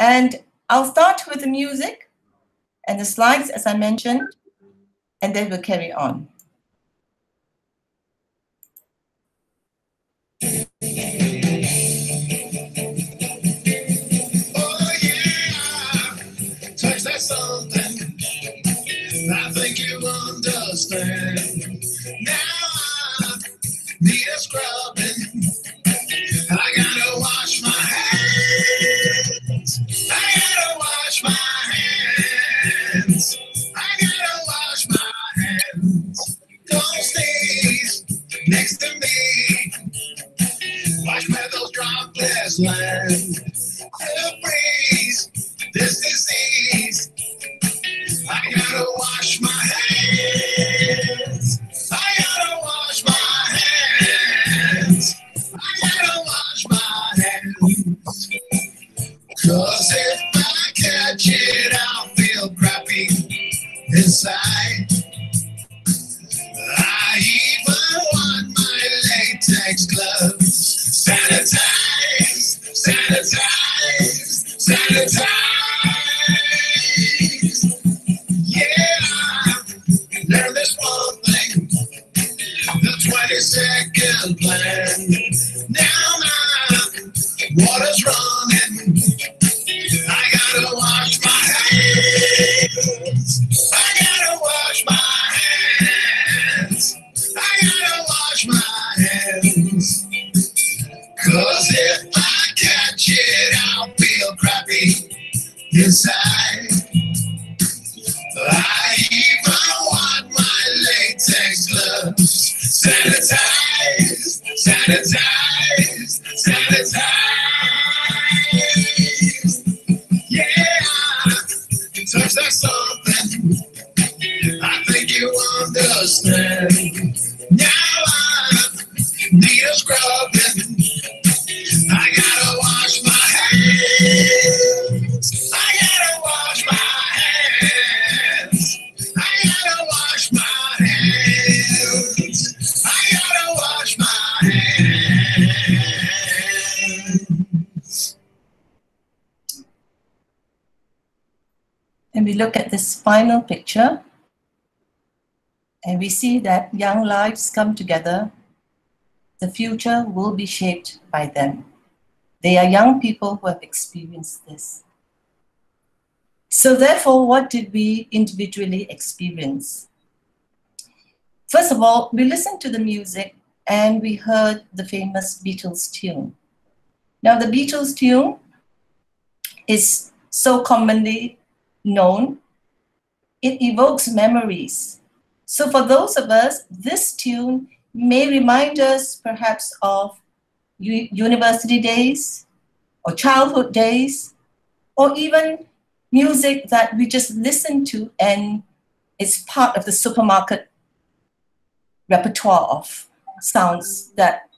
And I'll start with the music and the slides, as I mentioned, and then we'll carry on. Oh, understand. Now I need a scrubbing. Next to me. Watch where those droplets land. To freeze this disease. I gotta wash my hands. I gotta wash my hands. I gotta wash my hands. Cause if I catch it, I'll feel crappy inside. Yeah, learn this one thing. The 20 second plan. Now my water's running. I gotta wash my hands. I gotta wash my hands. I gotta wash my hands. Cause if inside. I even want my latex gloves. Sanitize, sanitize, sanitize. Yeah, touch that something. I think you understand. Now I need a scrubbing. I gotta wash my hands. And we look at this final picture, and we see that young lives come together. The future will be shaped by them. They are young people who have experienced this. So, therefore, what did we individually experience? First of all, we listened to the music and we heard the famous Beatles tune. Now, the Beatles tune is so commonly known, it evokes memories. So, for those of us, this tune may remind us perhaps of university days or childhood days, or even music that we just listen to and it's part of the supermarket repertoire of sounds that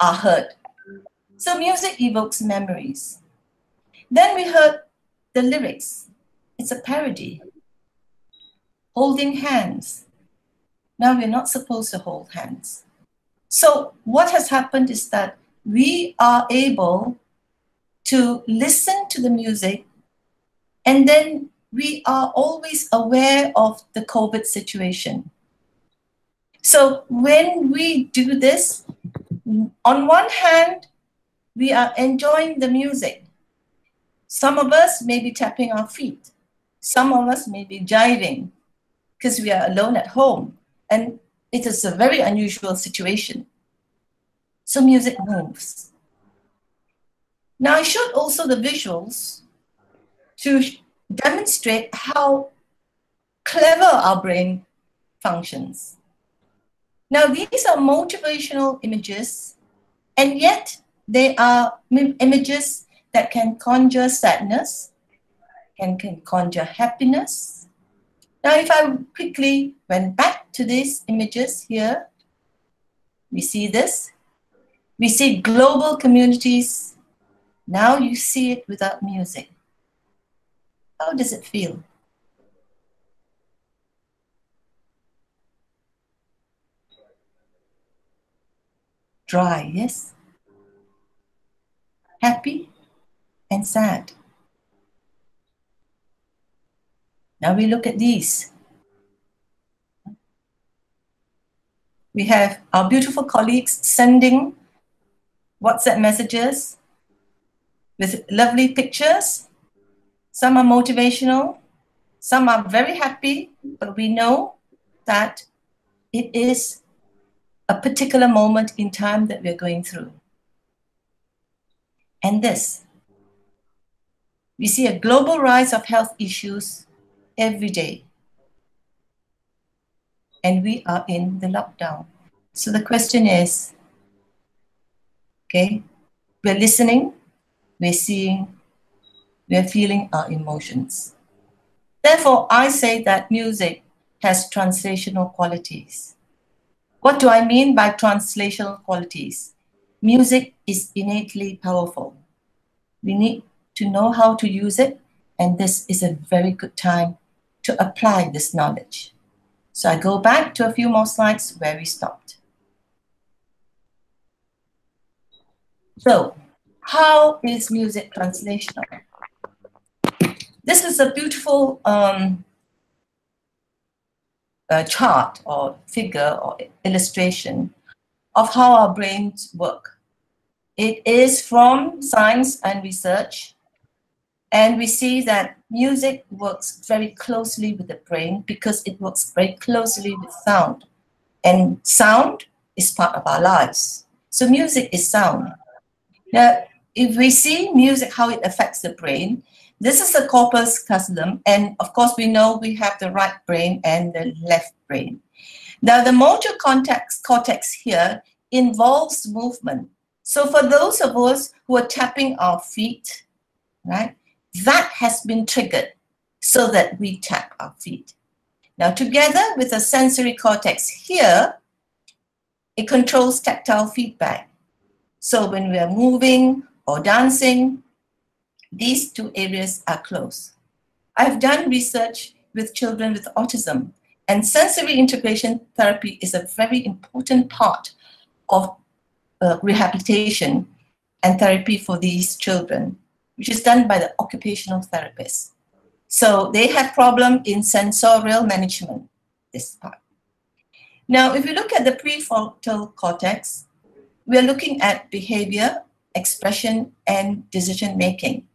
are heard. So, music evokes memories. Then we heard the lyrics. It's a parody. Holding hands. Now we're not supposed to hold hands. So, what has happened is that we are able to listen to the music and then we are always aware of the COVID situation. So, when we do this, on one hand, we are enjoying the music. Some of us may be tapping our feet. Some of us may be jiving because we are alone at home. And it is a very unusual situation. So music moves. Now I showed also the visuals to demonstrate how clever our brain functions. Now these are motivational images, and yet they are images that can conjure sadness, and can conjure happiness. Now, if I quickly went back to these images here, we see this. We see global communities. Now you see it without music. How does it feel? Dry, yes? Happy and sad. Now we look at these. We have our beautiful colleagues sending WhatsApp messages with lovely pictures. Some are motivational, some are very happy, but we know that it is a particular moment in time that we're going through. And this, we see a global rise of health issues every day. And we are in the lockdown. So the question is okay, we're listening, we're seeing, we're feeling our emotions. Therefore, I say that music has translational qualities. What do I mean by translational qualities? Music is innately powerful. We need to know how to use it, and this is a very good time to apply this knowledge. So I go back to a few more slides where we stopped. So, how is music translational? This is a beautiful um, chart or figure or illustration of how our brains work. It is from science and research, and we see that music works very closely with the brain because it works very closely with sound. And sound is part of our lives. So music is sound. Now, if we see music, how it affects the brain, this is the corpus callosum, and of course we know we have the right brain and the left brain. Now the motor cortex, cortex here involves movement. So for those of us who are tapping our feet, right, that has been triggered so that we tap our feet. Now together with the sensory cortex here, it controls tactile feedback. So when we are moving or dancing, these two areas are close. I've done research with children with autism, and sensory integration therapy is a very important part of uh, rehabilitation and therapy for these children, which is done by the occupational therapist. So they have problem in sensorial management, this part. Now, if you look at the prefrontal cortex, we are looking at behavior, expression, and decision making.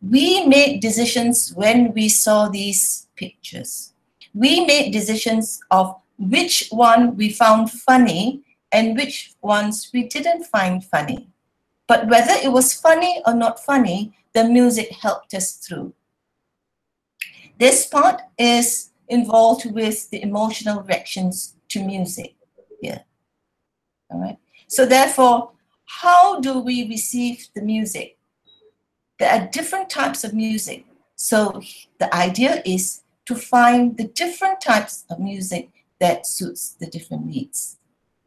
We made decisions when we saw these pictures. We made decisions of which one we found funny and which ones we didn't find funny. But whether it was funny or not funny, the music helped us through. This part is involved with the emotional reactions to music here. All right. So therefore, how do we receive the music? There are different types of music. So the idea is to find the different types of music that suits the different needs.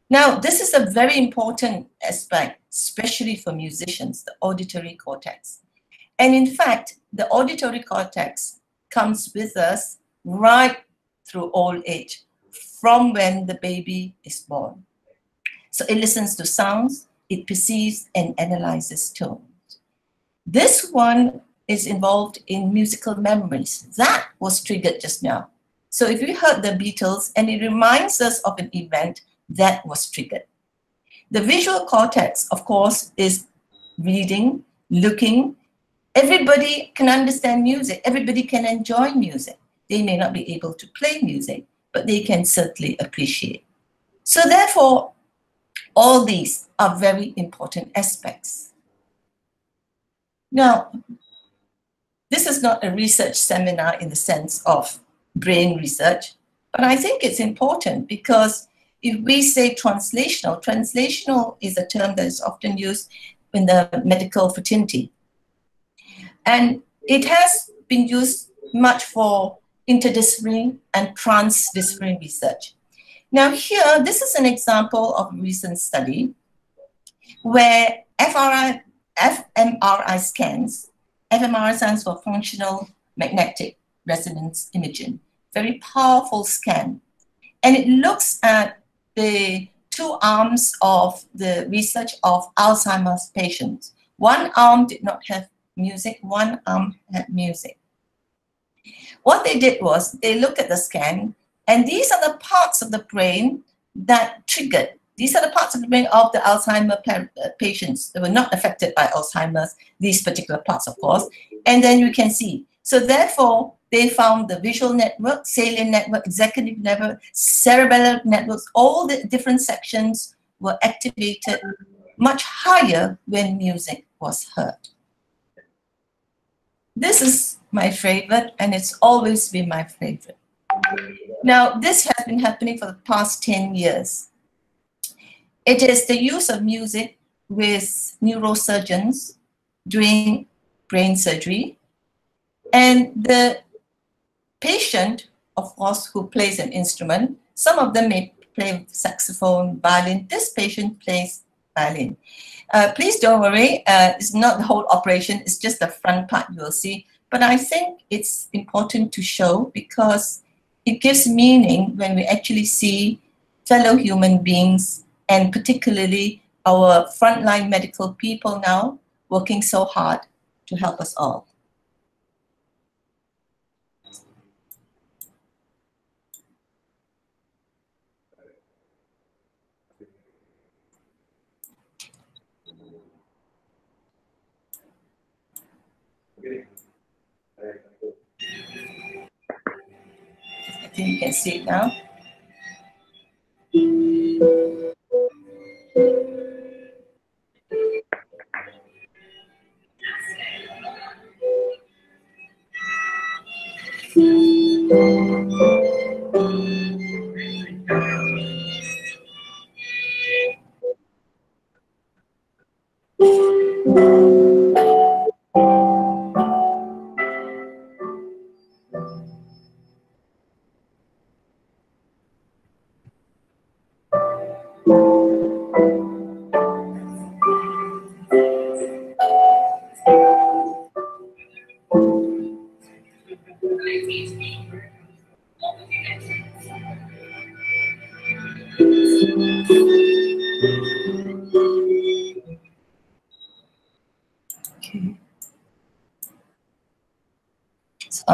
Now, this is a very important aspect, especially for musicians, the auditory cortex. And in fact, the auditory cortex comes with us right through old age, from when the baby is born. So it listens to sounds, it perceives and analyzes tones. This one is involved in musical memories. That was triggered just now. So if we heard the Beatles and it reminds us of an event, that was triggered. The visual cortex, of course, is reading, looking. Everybody can understand music. Everybody can enjoy music. They may not be able to play music, but they can certainly appreciate. So therefore, all these are very important aspects. Now, this is not a research seminar in the sense of brain research, but I think it's important because if we say translational, translational is a term that is often used in the medical fraternity. And it has been used much for interdisciplinary and transdisciplinary research. Now here, this is an example of a recent study where FRI fMRI scans. fMRI stands for functional magnetic resonance imaging. Very powerful scan. And it looks at the two arms of the research of Alzheimer's patients. One arm did not have music, one arm had music. What they did was they looked at the scan, and these are the parts of the brain that triggered. These are the parts of the brain of the Alzheimer uh, patients that were not affected by Alzheimer's, these particular parts, of course. And then you can see. So therefore, they found the visual network, salient network, executive network, cerebellar networks, all the different sections were activated much higher when music was heard. This is my favorite, and it's always been my favorite. Now, this has been happening for the past 10 years. It is the use of music with neurosurgeons doing brain surgery. And the patient, of course, who plays an instrument, some of them may play saxophone, violin. This patient plays Uh, please don't worry, uh, it's not the whole operation, it's just the front part you will see. But I think it's important to show because it gives meaning when we actually see fellow human beings and particularly our frontline medical people now working so hard to help us all. I think you can see it now.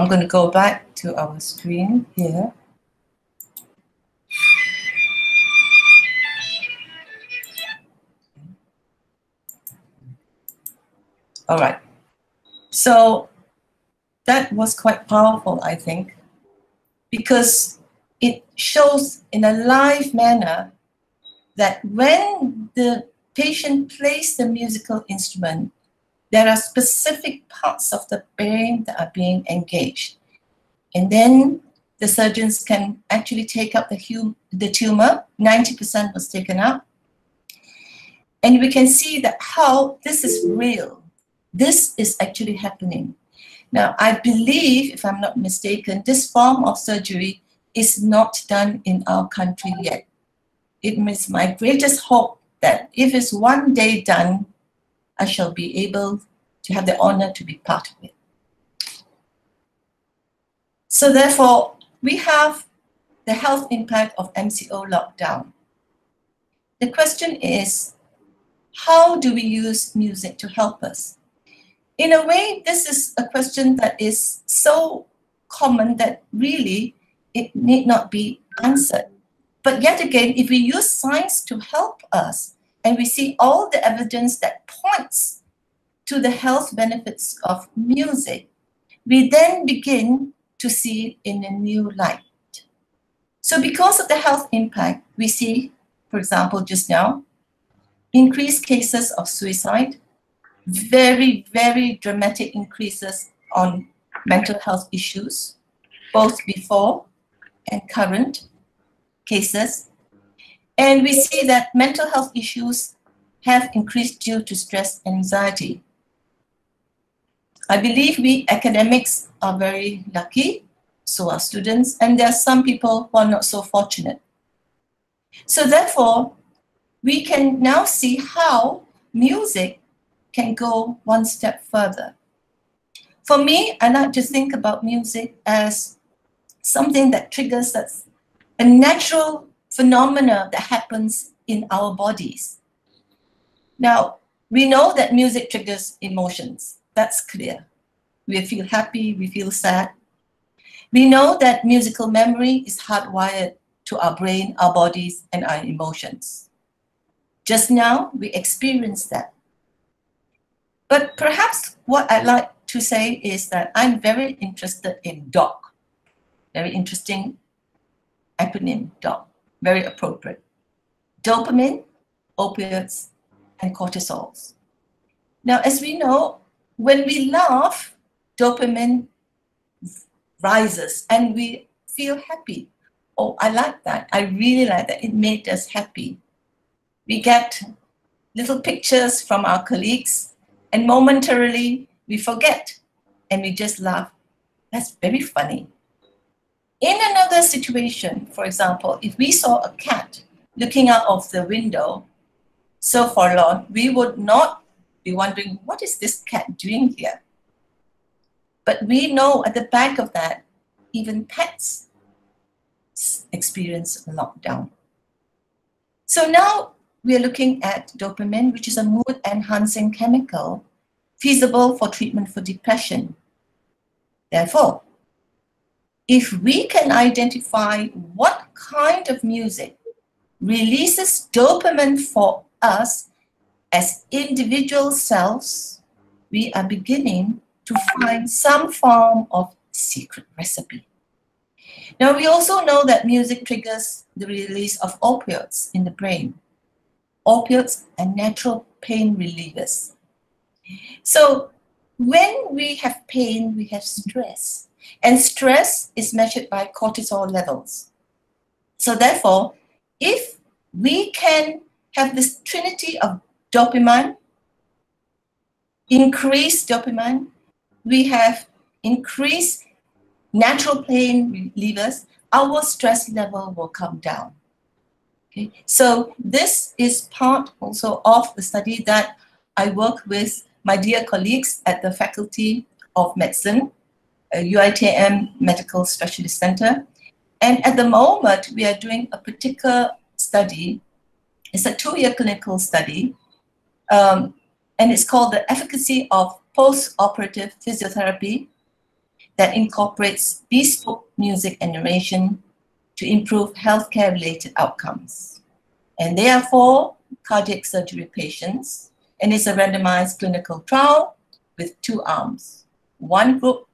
Going to go back to our screen here. All right. So that was quite powerful, I think, because it shows in a live manner that when the patient plays the musical instrument, there are specific parts of the brain that are being engaged. And then the surgeons can actually take up the, hum- the tumor, 90% was taken out. And we can see that how this is real. This is actually happening. Now, I believe, if I'm not mistaken, this form of surgery is not done in our country yet. It is my greatest hope that if it's one day done, I shall be able to have the honor to be part of it. So therefore, we have the health impact of MCO lockdown. The question is, how do we use music to help us? In a way, this is a question that is so common that really it need not be answered. But yet again, if we use science to help us, and we see all the evidence that points to the health benefits of music, we then begin to see it in a new light. So, because of the health impact, we see, for example, just now, increased cases of suicide, very, very dramatic increases on mental health issues, both before and current cases. And we see that mental health issues have increased due to stress and anxiety. I believe we academics are very lucky, so are students, and there are some people who are not so fortunate. So therefore, we can now see how music can go one step further. For me, I like to think about music as something that triggers a natural phenomena that happens in our bodies. Now, we know that music triggers emotions. That's clear. We feel happy, we feel sad. We know that musical memory is hardwired to our brain, our bodies, and our emotions. Just now, we experienced that. But perhaps what I'd like to say is that I'm very interested in DOC. Very interesting acronym, DOC. Very appropriate. Dopamine, opiates, and cortisols. Now, as we know, when we laugh, dopamine rises and we feel happy. Oh, I like that. I really like that. It made us happy. We get little pictures from our colleagues and momentarily we forget and we just laugh. That's very funny. In another situation, for example, if we saw a cat looking out of the window so forlorn, we would not be wondering, what is this cat doing here? But we know at the back of that, even pets experience lockdown. So now we are looking at dopamine, which is a mood enhancing chemical feasible for treatment for depression. Therefore, if we can identify what kind of music releases dopamine for us as individual selves, we are beginning to find some form of secret recipe. Now, we also know that music triggers the release of opioids in the brain. Opioids are natural pain relievers. So, when we have pain, we have stress. And stress is measured by cortisol levels. So, therefore, if we can have this trinity of dopamine, increased dopamine, we have increased natural pain relievers, our stress level will come down. Okay, so this is part also of the study that I work with my dear colleagues at the Faculty of Medicine, UITM Medical Specialist Center. And at the moment, we are doing a particular study. It's a two-year clinical study, um, and it's called the efficacy of post-operative physiotherapy that incorporates bespoke music and narration to improve healthcare related outcomes. And therefore, cardiac surgery patients, and it's a randomized clinical trial with two arms. One group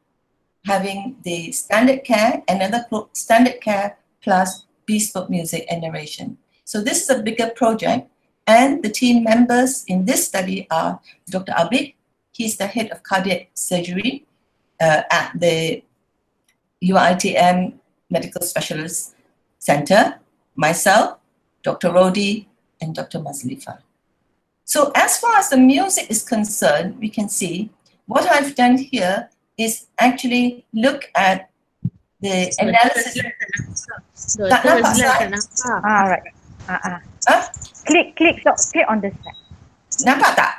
having the standard care, another group standard care plus bespoke music and narration. So this is a bigger project, and the team members in this study are Dr. Abid, he's the head of cardiac surgery, uh, at the UITM Medical Specialist Center, myself, Dr. Rodi, and Dr. Mazlifa. So as far as the music is concerned, we can see what I've done here is actually look at the analysis. Tak nampak slide? Ah, right. Ah, ah. Huh? Click, click, so, click on the slide. Nampak tak?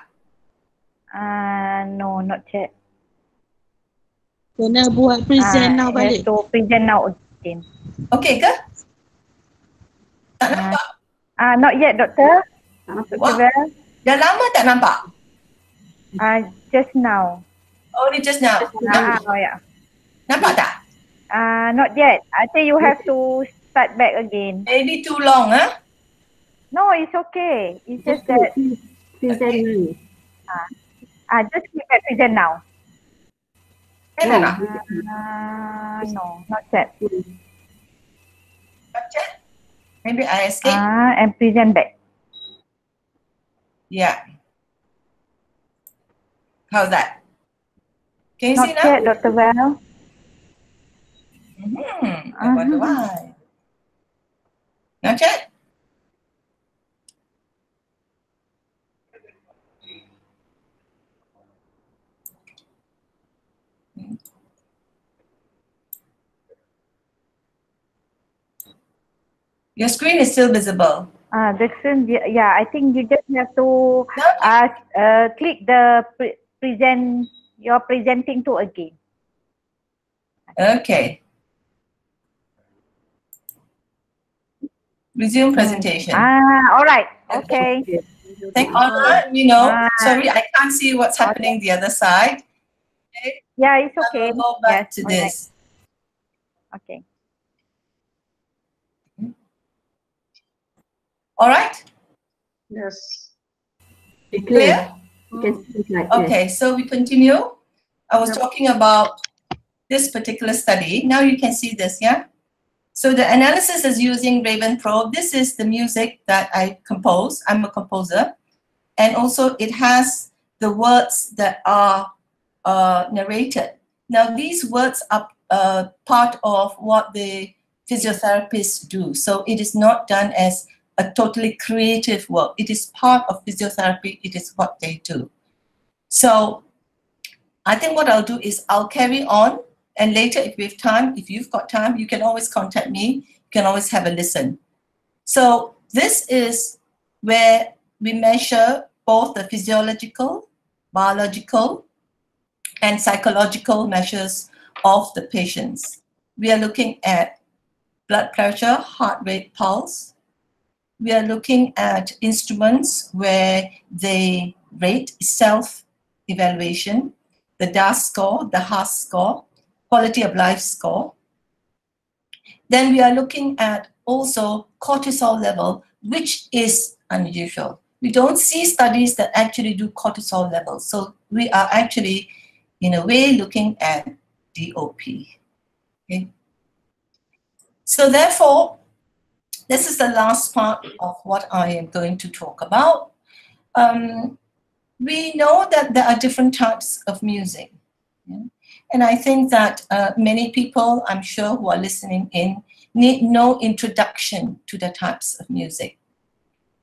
Ah, no, not yet. Kena buat present now Ah, have balik. to present now again. Okay ke? Tak Ah. nampak? Ah, not yet, doctor. Dr. Wah. Vel. Dah lama tak nampak? Ah, just now. Oh, ni just now. Ah, oh yeah. Nampak tak? Ah, not yet. I think you have to start back again. Maybe too long, huh? No, it's okay. It's just that Present ni. ah, just click at present now. Kan tak nak? Ah, no, not yet. Macam? Maybe I escape. Ah, and present back. Yeah. How's that? Can you Not see now? yet, Dr. Vel. Hmm. I wonder why. Not yet? Your screen is still visible. Ah, Dixon, yeah, yeah, I think you just have to No? uh, uh, click the pre- present, you're presenting to again. Okay. Resume presentation. Ah, all right. Okay. Thank Allah, you know, Ah. sorry, I can't see what's happening the other side. Okay. Yeah, it's I okay. will go back Yes, to all right. this. Okay. All right? Yes. Be Clear? You can speak like this. Okay, so we continue. I was talking about this particular study. Now you can see this, yeah? So the analysis is using Raven Pro. This is the music that I compose. I'm a composer. And also it has the words that are uh, narrated. Now these words are uh, part of what the physiotherapists do. So it is not done as a totally creative work. It is part of physiotherapy. It is what they do. So I think what I'll do is I'll carry on and later if we have time, if you've got time, you can always contact me. You can always have a listen. So this is where we measure both the physiological, biological, and psychological measures of the patients. We are looking at blood pressure, heart rate, pulse. We are looking at instruments where they rate self evaluation, the DAS score, the HAS score, quality of life score. Then we are looking at also cortisol level, which is unusual. We don't see studies that actually do cortisol levels. So we are actually, in a way, looking at DOP. Okay. So therefore, this is the last part of what I am going to talk about. Um, we know that there are different types of music. yeah. And I think that uh, many people, I'm sure, who are listening in, need no introduction to the types of music.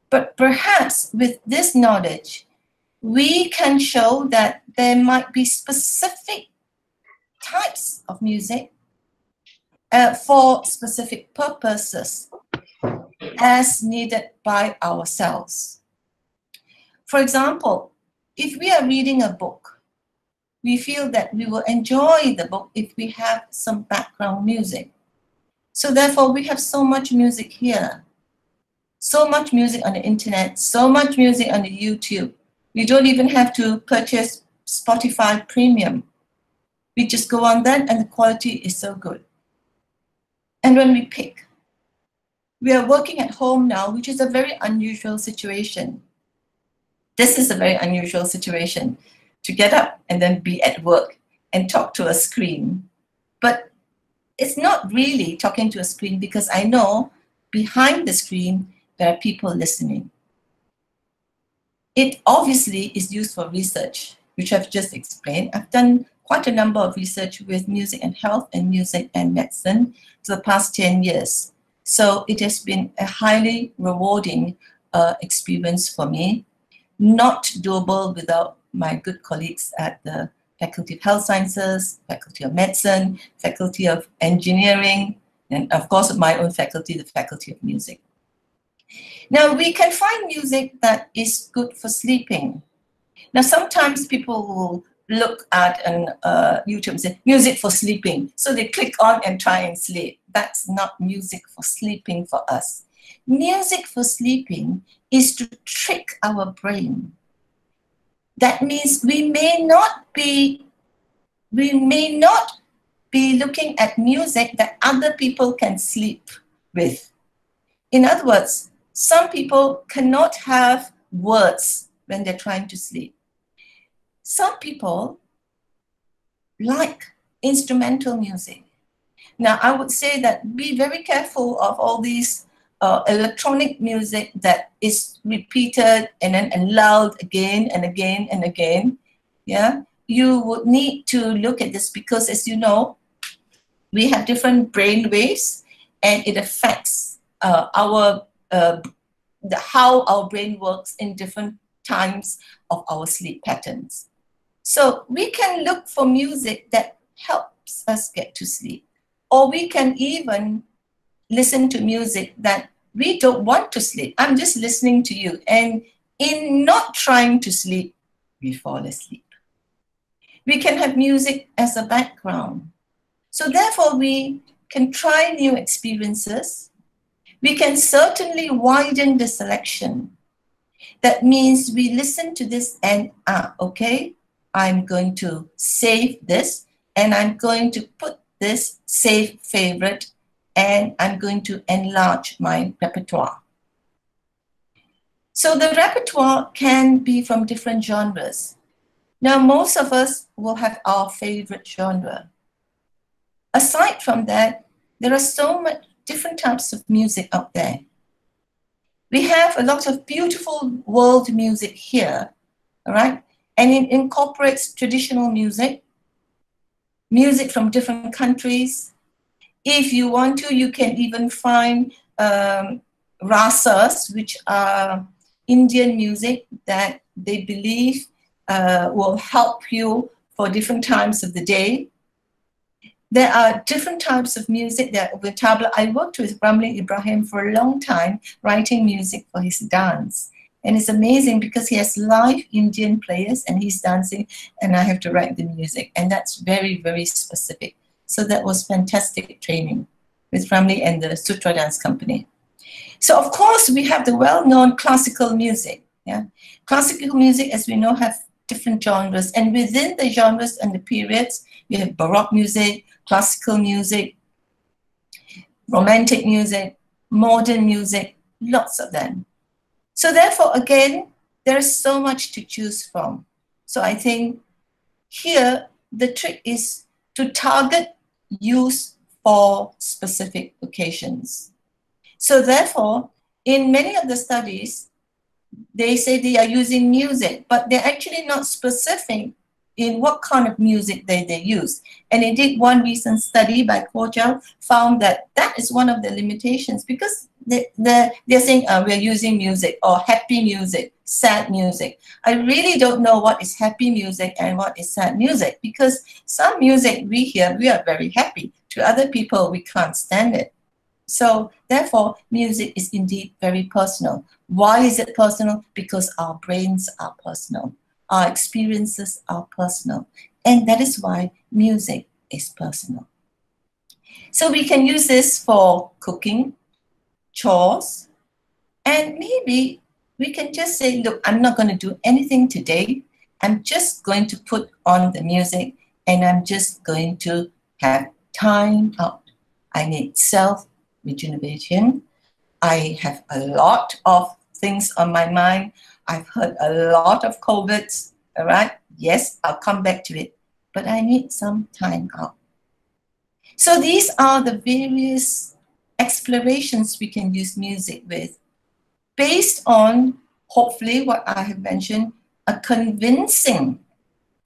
But perhaps with this knowledge, we can show that there might be specific types of music uh, for specific purposes as needed by ourselves. For example, if we are reading a book, we feel that we will enjoy the book if we have some background music. So therefore, we have so much music here, so much music on the internet, so much music on the YouTube. We don't even have to purchase Spotify Premium. We just go on that and the quality is so good. And when we pick, we are working at home now, which is a very unusual situation. This is a very unusual situation to get up and then be at work and talk to a screen. But it's not really talking to a screen because I know behind the screen there are people listening. It obviously is used for research, which I've just explained. I've done quite a number of research with music and health and music and medicine for the past 10 years. So it has been a highly rewarding uh, experience for me, not doable without my good colleagues at the Faculty of Health Sciences, Faculty of Medicine, Faculty of Engineering, and of course my own faculty, the Faculty of Music. Now we can find music that is good for sleeping. Now sometimes people will look at an uh, YouTube say music for sleeping, so they click on and try and sleep. That's not music for sleeping for us. Music for sleeping is to trick our brain. That means we may not be we may not be looking at music that other people can sleep with. In other words, some people cannot have words when they're trying to sleep. Some people like instrumental music. Now, I would say that be very careful of all these uh, electronic music that is repeated and then and again and again and again. Yeah, you would need to look at this because, as you know, we have different brain waves and it affects uh, our uh, the, how our brain works in different times of our sleep patterns. So we can look for music that helps us get to sleep, or we can even listen to music that we don't want to sleep. I'm just listening to you, and in not trying to sleep, we fall asleep. We can have music as a background. So therefore, we can try new experiences. We can certainly widen the selection. That means we listen to this and, ah, okay, I'm going to save this and I'm going to put this save favorite and I'm going to enlarge my repertoire. So the repertoire can be from different genres. Now, most of us will have our favorite genre. Aside from that, there are so much different types of music out there. We have a lot of beautiful world music here, all right? And it incorporates traditional music, music from different countries. If you want to, you can even find um, ragas, which are Indian music that they believe uh, will help you for different times of the day. There are different types of music that with tabla. I worked with Ramli Ibrahim for a long time writing music for his dance. And it's amazing because he has live Indian players and he's dancing and I have to write the music. And that's very, very specific. So that was fantastic training with Ramli and the Sutra Dance Company. So of course we have the well-known classical music. Yeah, classical music, as we know, have different genres, and within the genres and the periods, we have Baroque music, classical music, romantic music, modern music, lots of them. So therefore, again, there's so much to choose from. So I think here the trick is to target use for specific occasions. So therefore, in many of the studies, they say they are using music, but they're actually not specific in what kind of music they, they use. And indeed, one recent study by Kojiao found that that is one of the limitations because they, they, they're saying uh, we're using music or happy music, sad music. I really don't know what is happy music and what is sad music because some music we hear, we are very happy. To other people, we can't stand it. So therefore, music is indeed very personal. Why is it personal? Because our brains are personal. Our experiences are personal. And that is why music is personal. So we can use this for cooking, chores, and maybe we can just say, look, I'm not going to do anything today. I'm just going to put on the music and I'm just going to have time out. I need self rejuvenation. I have a lot of things on my mind. I've heard a lot of COVID, all right? Yes, I'll come back to it, but I need some time out. So these are the various explorations we can use music with based on hopefully what I have mentioned, a convincing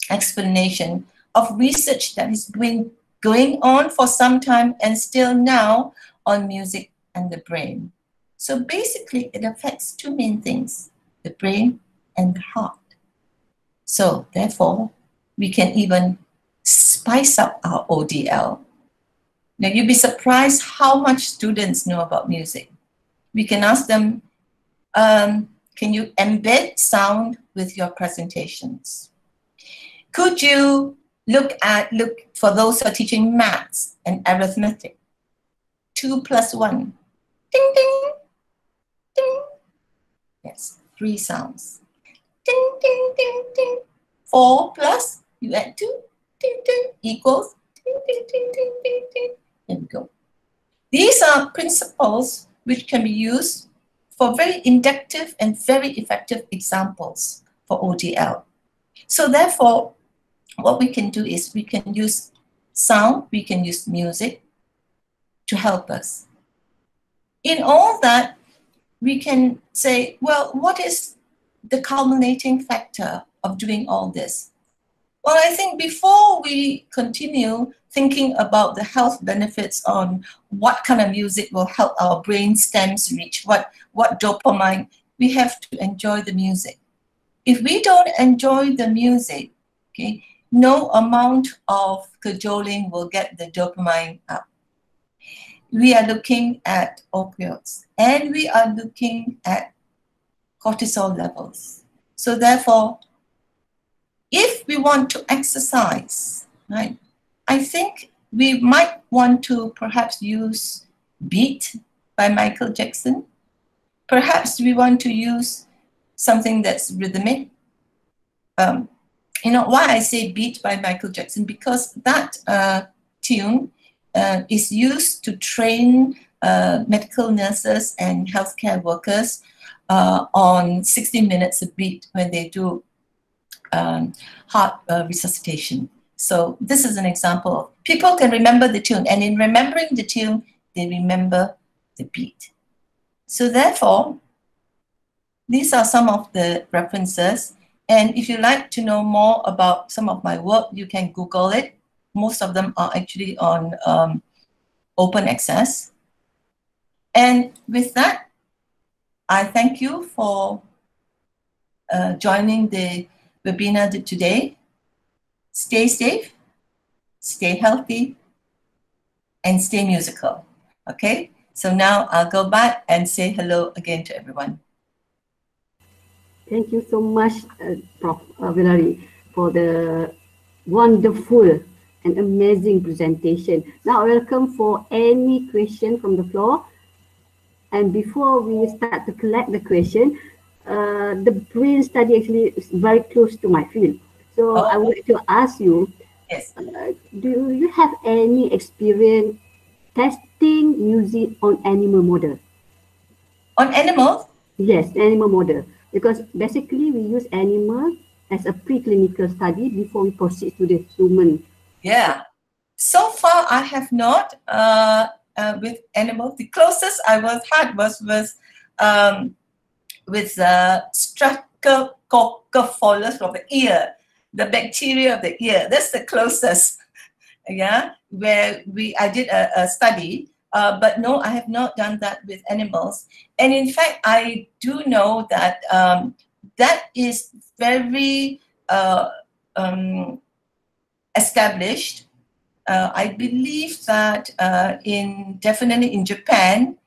explanation of research that has been going on for some time and still now on music and the brain. So basically, it affects two main things the brain and the heart. So, therefore, we can even spice up our ODL. Now, you'd be surprised how much students know about music. We can ask them, um, can you embed sound with your presentations? Could you look at, look for those who are teaching maths and arithmetic? 2 plus 1. Ding, ding, ding. Yes, three sounds. Ding, ding, ding, ding. 4 plus, you add 2, ding, ding, equals ding, ding, ding, ding, ding, ding. We go. These are principles which can be used for very inductive and very effective examples for ODL. So therefore, what we can do is we can use sound, we can use music, to help us. In all that, we can say, well, what is the culminating factor of doing all this? Well, I think before we continue thinking about the health benefits on what kind of music will help our brain stems reach what, what dopamine, we have to enjoy the music. If we don't enjoy the music, okay, no amount of cajoling will get the dopamine up we are looking at opioids and we are looking at cortisol levels. So therefore, if we want to exercise, right, I think we might want to perhaps use Beat by Michael Jackson. Perhaps we want to use something that's rhythmic. Um, you know why I say Beat by Michael Jackson? Because that uh, tune uh, is used to train uh, medical nurses and healthcare workers uh, on 60 minutes a beat when they do um, heart uh, resuscitation. So this is an example people can remember the tune, and in remembering the tune, they remember the beat. So therefore, these are some of the references. And if you like to know more about some of my work, you can Google it. Most of them are actually on um, open access. And with that, I thank you for uh, joining the webinar today. Stay safe, stay healthy, and stay musical. Okay? So now I'll go back and say hello again to everyone. Thank you so much, uh, Prof. Uh, Valerie, for the wonderful and amazing presentation. Now, welcome for any question from the floor. And before we start to collect the question, uh, the brain study actually is very close to my field. So Oh. I would like to ask you, Yes. uh, do you have any experience testing music on animal model? On animals, Yes, animal model. Because basically we use animal as a preclinical study before we proceed to the human. yeah. So far, I have not uh, uh, with animals. The closest I was had was with um, with uh, Streptococcus from the ear, the bacteria of the ear. That's the closest. Yeah, where we I did a, a study, uh, but no, I have not done that with animals. And in fact, I do know that um, that is very uh, um, established. Uh, I believe that uh, in definitely in Japan,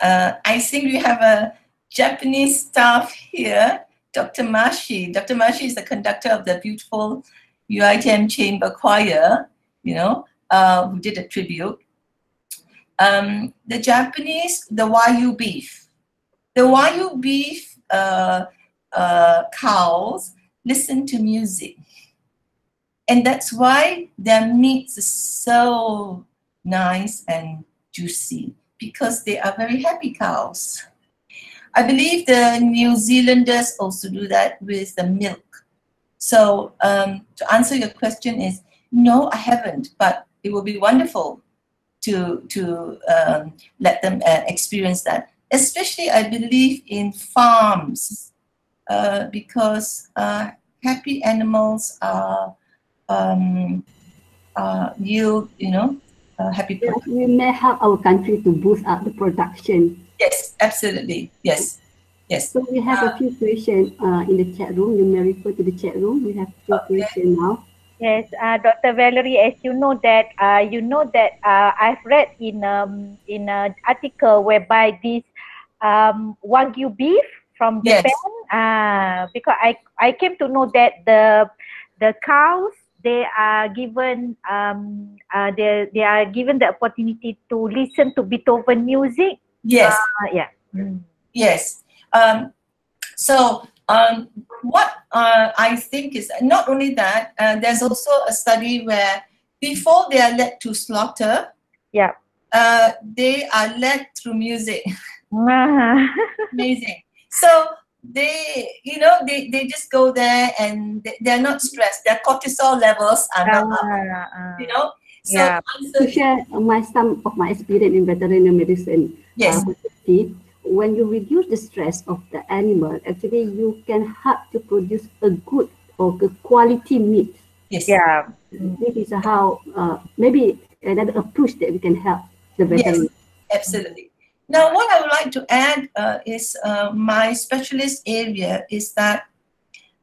uh, I think we have a Japanese staff here, Dr. Mashi. Dr. Mashi is the conductor of the beautiful UITM Chamber Choir, you know, uh, who did a tribute. Um, the Japanese, the Wagyu beef. The Wagyu beef uh, uh, cows listen to music. And that's why their meat is so nice and juicy because they are very happy cows. I believe the New Zealanders also do that with the milk. So um, to answer your question is no, I haven't, but it will be wonderful to to um, let them uh, experience that. Especially, I believe in farms uh, because uh, happy animals are um, uh, yield, you know, uh, happy. We may help our country to boost up the production. Yes, absolutely. Yes, yes. So we have a few questions uh, in the chat room. You may refer to the chat room. We have few Okay. questions now. Yes, uh, Dr. Valerie, as you know that uh, you know that uh, I've read in um, in an article whereby this um, wagyu beef from Yes. Japan, uh, because I I came to know that the the cows they are given um, uh, they they are given the opportunity to listen to Beethoven music. Yes. Uh, yeah. Mm. Yes. Um, so um, what uh, I think is not only that, uh, there's also a study where before they are led to slaughter, Yeah. uh, they are led through music. Amazing. So they, you know, they, they just go there and they, they're not stressed. Their cortisol levels are not up, Ah, you know. So Yeah. To share uh, my some of my experience in veterinary medicine. yes, uh, when you reduce the stress of the animal, actually you can help to produce a good or a quality meat. yes, yeah. This is how uh, maybe another approach that we can help the veterinary. Yes. absolutely. Now, what I would like to add uh, is uh, my specialist area is that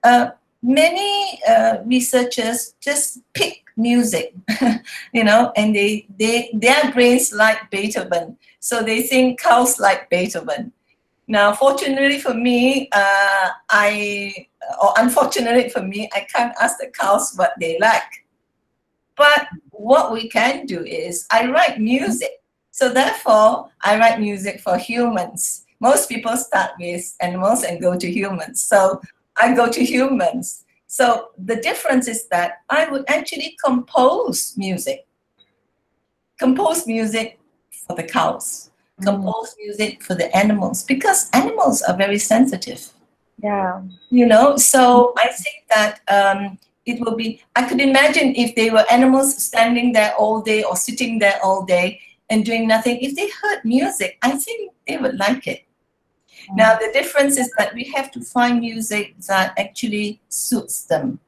uh, many uh, researchers just pick music, you know, and they, they their brains like Beethoven, so they think cows like Beethoven. Now, fortunately for me, uh, I or unfortunately for me, I can't ask the cows what they like. But what we can do is I write music. So therefore, I write music for humans. Most people start with animals and go to humans. So I go to humans. So the difference is that I would actually compose music. compose music for the cows, compose music for the animals, because animals are very sensitive. Yeah. you know so i think that um, it will be i could imagine if they were animals standing there all day or sitting there all day and doing nothing. If they heard music i think they would like it now the difference is that we have to find music that actually suits them.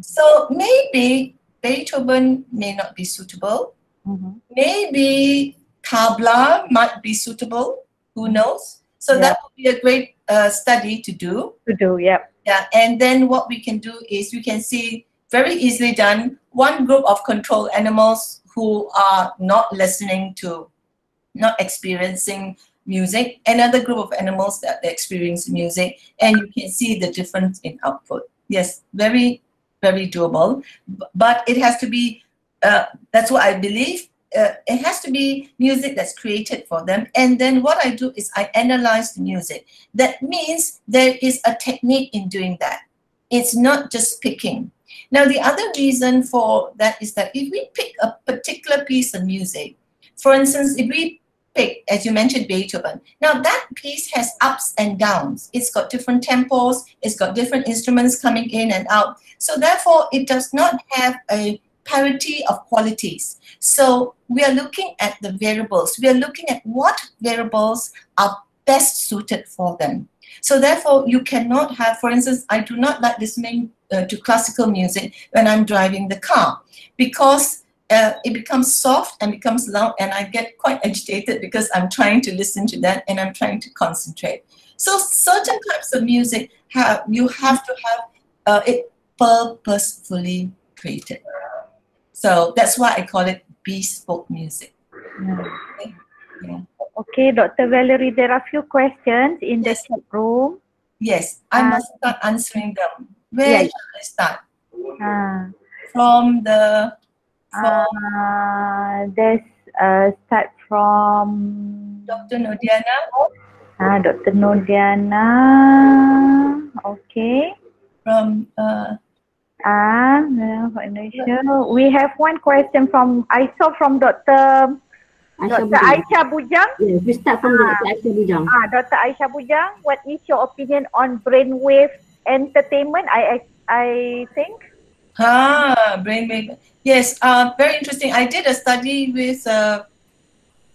So maybe beethoven may not be suitable. Mhm. maybe tabla might be suitable. Who knows? So that would be a great uh, study to do. To do, yeah. yeah, and then what we can do is we can see very easily done one group of control animals who are not listening to, not experiencing music, another group of animals that they experience music, and you can see the difference in output. Yes, very, very doable, but it has to be. Uh, that's what I believe. Uh, it has to be music that's created for them, and then what I do is I analyze the music. That means there is a technique in doing that. It's not just picking. Now, the other reason for that is that if we pick a particular piece of music, for instance, if we pick, as you mentioned, Beethoven, now that piece has ups and downs. It's got different tempos, it's got different instruments coming in and out. So, therefore, it does not have a parity of qualities. So, we are looking at the variables. We are looking at what variables are best suited for them. So therefore, you cannot have, for instance, I do not like listening uh, to classical music when I'm driving the car because uh, it becomes soft and becomes loud, and I get quite agitated because I'm trying to listen to that and I'm trying to concentrate. So certain types of music have you have to have uh, it purposefully created. So that's why I call it bespoke music. Yeah. Okay, Dr. Valerie, there are a few questions in the chat room. Yes, I Uh, must start answering them. Where yes. should I start? Ah, From the from uh, there's uh, start from Dr. Nodiana. ah, Dr. Nodiana. Okay. From uh, Ah, no, for Indonesia. We have one question from I saw from Dr. Aisyah Dr. Bujang. Aisha Bujang. Yes, we start from Ah. Dr. Aisyah Bujang. Ah, Dr. Aisha Bujang, what is your opinion on brainwave entertainment? I I, I think. Ah brainwave. Yes, uh, very interesting. I did a study with uh,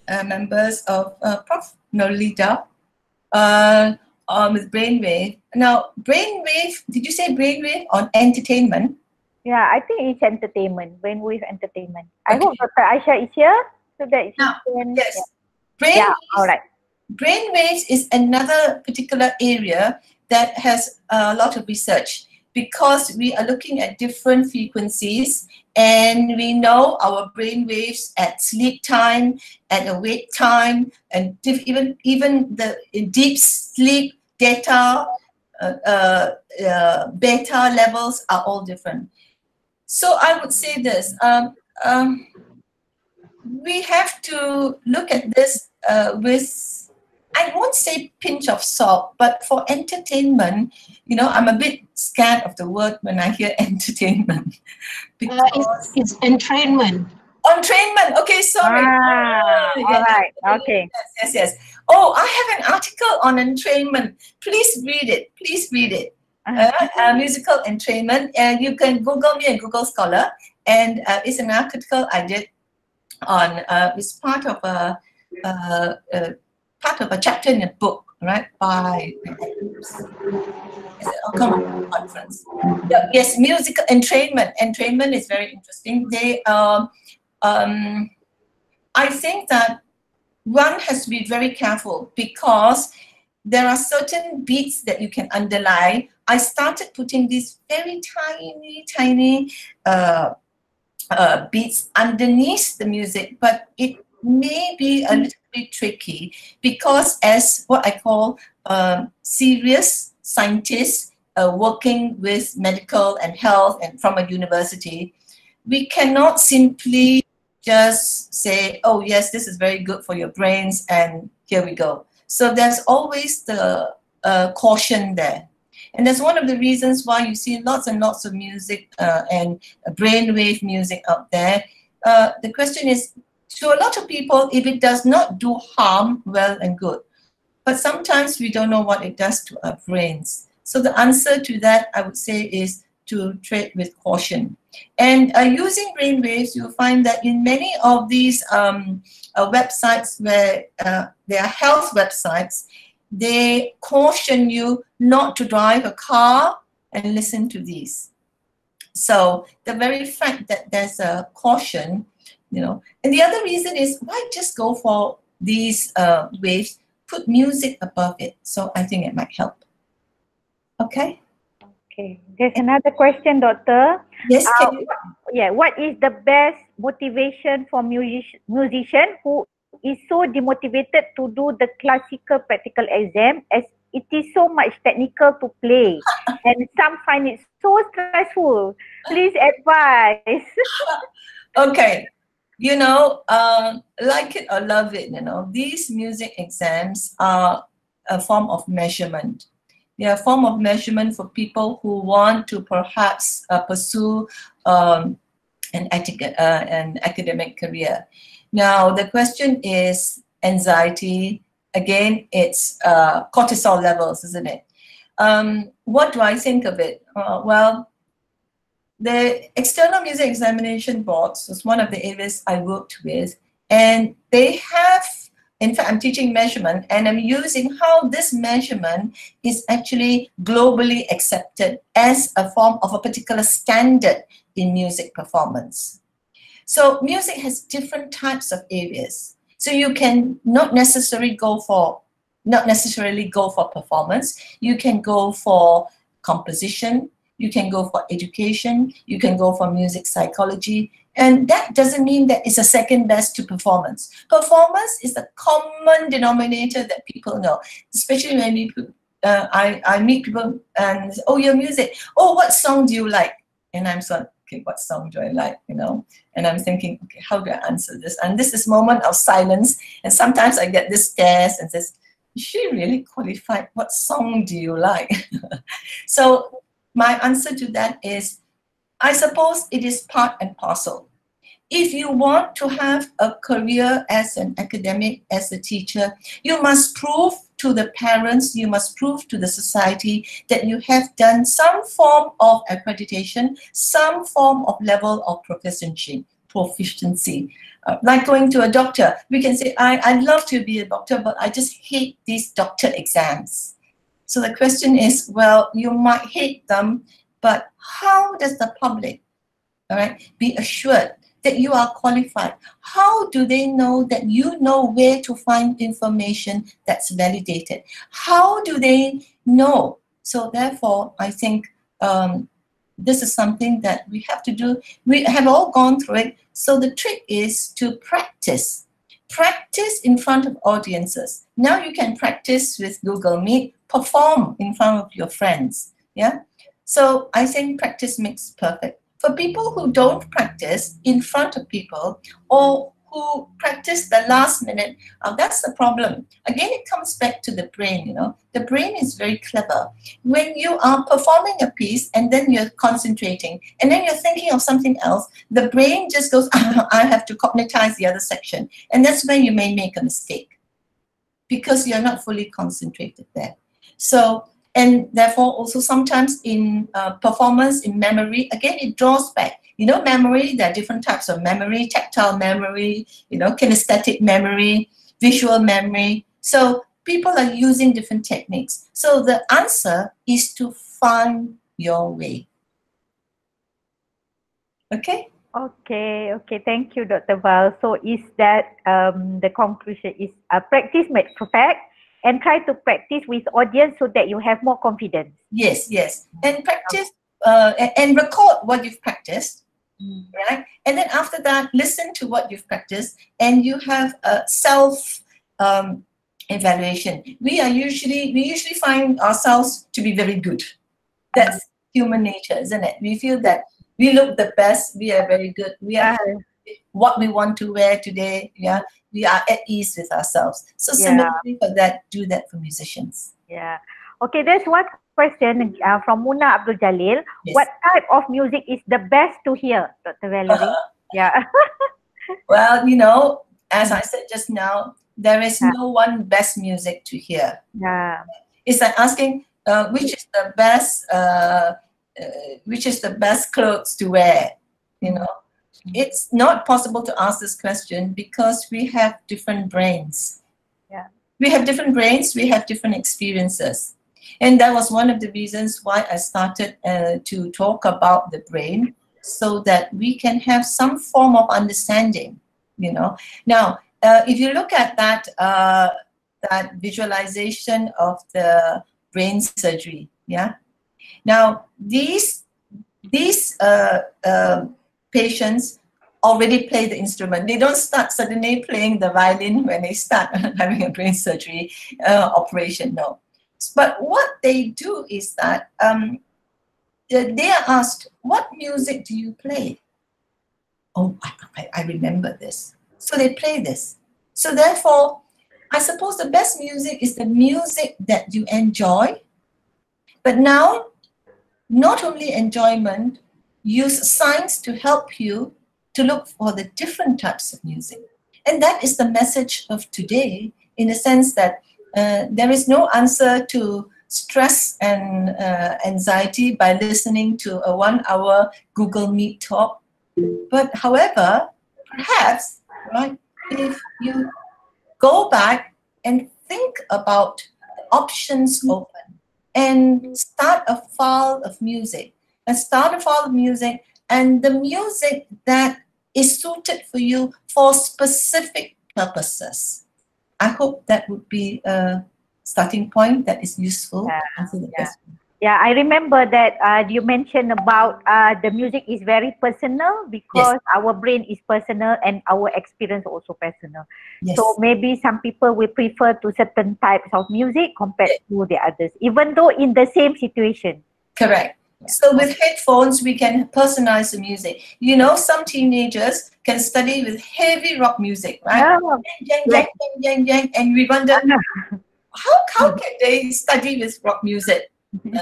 uh, members of uh, Prof. Nolita uh, um, with brainwave. Now, brainwave. Did you say brainwave on entertainment? Yeah, I think it's entertainment, brainwave entertainment. I hope Dr. Aisha is here so that she Now, can. Yes. Yeah, Brainwave all right. brainwaves is another particular area that has a lot of research because we are looking at different frequencies and we know our brain waves at sleep time at awake time and even even the deep sleep data uh, uh, uh, beta levels are all different. So i would say this um, um, we have to look at this uh, with I won't say pinch of salt, but for entertainment, you know, I'm a bit scared of the word when I hear entertainment. because Uh, it's, it's entrainment. entrainment, okay, sorry. Ah, yeah, all right. Okay. Yes, yes, yes. Oh, I have an article on entrainment. Please read it. Please read it. Uh, uh, musical entrainment. And you can Google me and Google Scholar. And uh, it's an article I did on, uh, it's part of a, uh, uh, part of a chapter in a book, right? By, it's an outcome conference. Yeah, yes, musical entrainment. Entrainment is very interesting. They, um, um, I think that one has to be very careful because there are certain beats that you can underlie. I started putting these very tiny, tiny uh, uh, beats underneath the music, but it may be a little bit tricky because, as what I call um, serious scientists uh, working with medical and health and from a university, we cannot simply just say, oh, yes, this is very good for your brains, and here we go. So there's always the uh, caution there. And that's one of the reasons why you see lots and lots of music uh, and brainwave music out there. Uh, the question is, To a lot of people, if it does not do harm, well and good. But sometimes we don't know what it does to our brains. So the answer to that, I would say, is to tread with caution. And uh, using brainwaves, you'll find that in many of these um, uh, websites where uh, there are health websites, they caution you not to drive a car and listen to these. So the very fact that there's a caution, you know, and the other reason is why just go for these uh, waves, put music above it. So I think it might help. Okay. Okay. There's another question, Doctor. Yes. Uh, Can you, Yeah. What is the best motivation for music- musician who is so demotivated to do the classical practical exam as it is so much technical to play and some find it so stressful. Please advise. okay. You know, um, like it or love it, you know, these music exams are a form of measurement. They are a form of measurement for people who want to perhaps uh, pursue um, an, uh, an academic career. Now, the question is anxiety. Again, it's uh, cortisol levels, isn't it? Um, what do I think of it? Uh, well, the external music examination boards was one of the areas I worked with, and they have, in fact, I'm teaching measurement, and I'm using how this measurement is actually globally accepted as a form of a particular standard in music performance. So music has different types of areas. So you can not necessarily go for not necessarily go for performance. You can go for composition. You can go for education. You can go for music psychology. And that doesn't mean that it's a second best to performance. Performance is a common denominator that people know, especially when we, uh, I, I meet people and, oh, your music. Oh, what song do you like? And I'm sort okay, what song do I like, you know? And I'm thinking, okay, how do I answer this? And this is moment of silence. And sometimes I get this stares and says, is she really qualified? What song do you like? so my answer to that is, I suppose it is part and parcel. If you want to have a career as an academic, as a teacher, you must prove to the parents, you must prove to the society that you have done some form of accreditation, some form of level of proficiency. proficiency. Uh, like going to a doctor, we can say, I, I'd love to be a doctor, but I just hate these doctor exams. So the question is, well, you might hate them, but how does the public, all right, be assured that you are qualified? How do they know that you know where to find information that's validated? How do they know? So therefore, I think um, this is something that we have to do. We have all gone through it. So the trick is to practice. Practice in front of audiences. Now you can practice with Google Meet, perform in front of your friends. Yeah. So I think practice makes perfect. For people who don't practice in front of people or who practice the last minute, uh, that's the problem. Again, it comes back to the brain, you know. The brain is very clever. When you are performing a piece and then you're concentrating and then you're thinking of something else, the brain just goes, I have to cognitize the other section. And that's where you may make a mistake because you're not fully concentrated there. So, and therefore also sometimes in uh, performance, in memory, again, it draws back you know, memory, there are different types of memory, tactile memory, you know, kinesthetic memory, visual memory. So people are using different techniques. So the answer is to find your way. Okay? Okay, okay. Thank you, Dr. Val. So is that um, the conclusion is uh, practice makes perfect and try to practice with audience so that you have more confidence. Yes, yes. And practice uh, and- and record what you've practiced right? And then after that, listen to what you've practiced, and you have a self um, evaluation. We are usually we usually find ourselves to be very good. That's human nature, isn't it? We feel that we look the best. We are very good. We are what we want to wear today. Yeah, we are at ease with ourselves. So Yeah. similarly for that, do that for musicians. Yeah. Okay, there's one question uh, from Muna Abdul Jalil. Yes. What type of music is the best to hear, Dr. Valerie? Uh-huh. Yeah. well, you know, as I said just now, there is no one best music to hear. Yeah. It's like asking uh, which is the best, uh, uh, which is the best clothes to wear. You know, it's not possible to ask this question because we have different brains. Yeah. We have different brains. We have different experiences, and that was one of the reasons why I started uh, to talk about the brain, so that we can have some form of understanding. You know, now uh, if you look at that uh, that visualization of the brain surgery, yeah. Now these these uh, um, patients already play the instrument. They don't start suddenly playing the violin when they start having a brain surgery uh, operation. No, but what they do is that um, they are asked, "What music do you play?" Oh, I, I remember this. So they play this. So therefore, I suppose the best music is the music that you enjoy. But now, not only enjoyment, use science to help you to look for the different types of music. And that is the message of today, in a sense that uh, there is no answer to stress and uh, anxiety by listening to a one hour Google Meet talk. But however, perhaps, right, if you go back and think about the options open and start a file of music and start file of music and the music that is suited for you for specific purposes. I hope that would be a starting point that is useful Yeah, yeah. Yeah, I remember that uh, you mentioned about uh, the music is very personal because our brain is personal and our experience also personal. Yes. So maybe some people will prefer to certain types of music compared to the others, even though in the same situation. Correct. So with headphones, we can personalize the music. You know, some teenagers can study with heavy rock music, right? Yeah. Yang, yang, yang, yang, yang, and we wonder how, how can they study with rock music? Uh,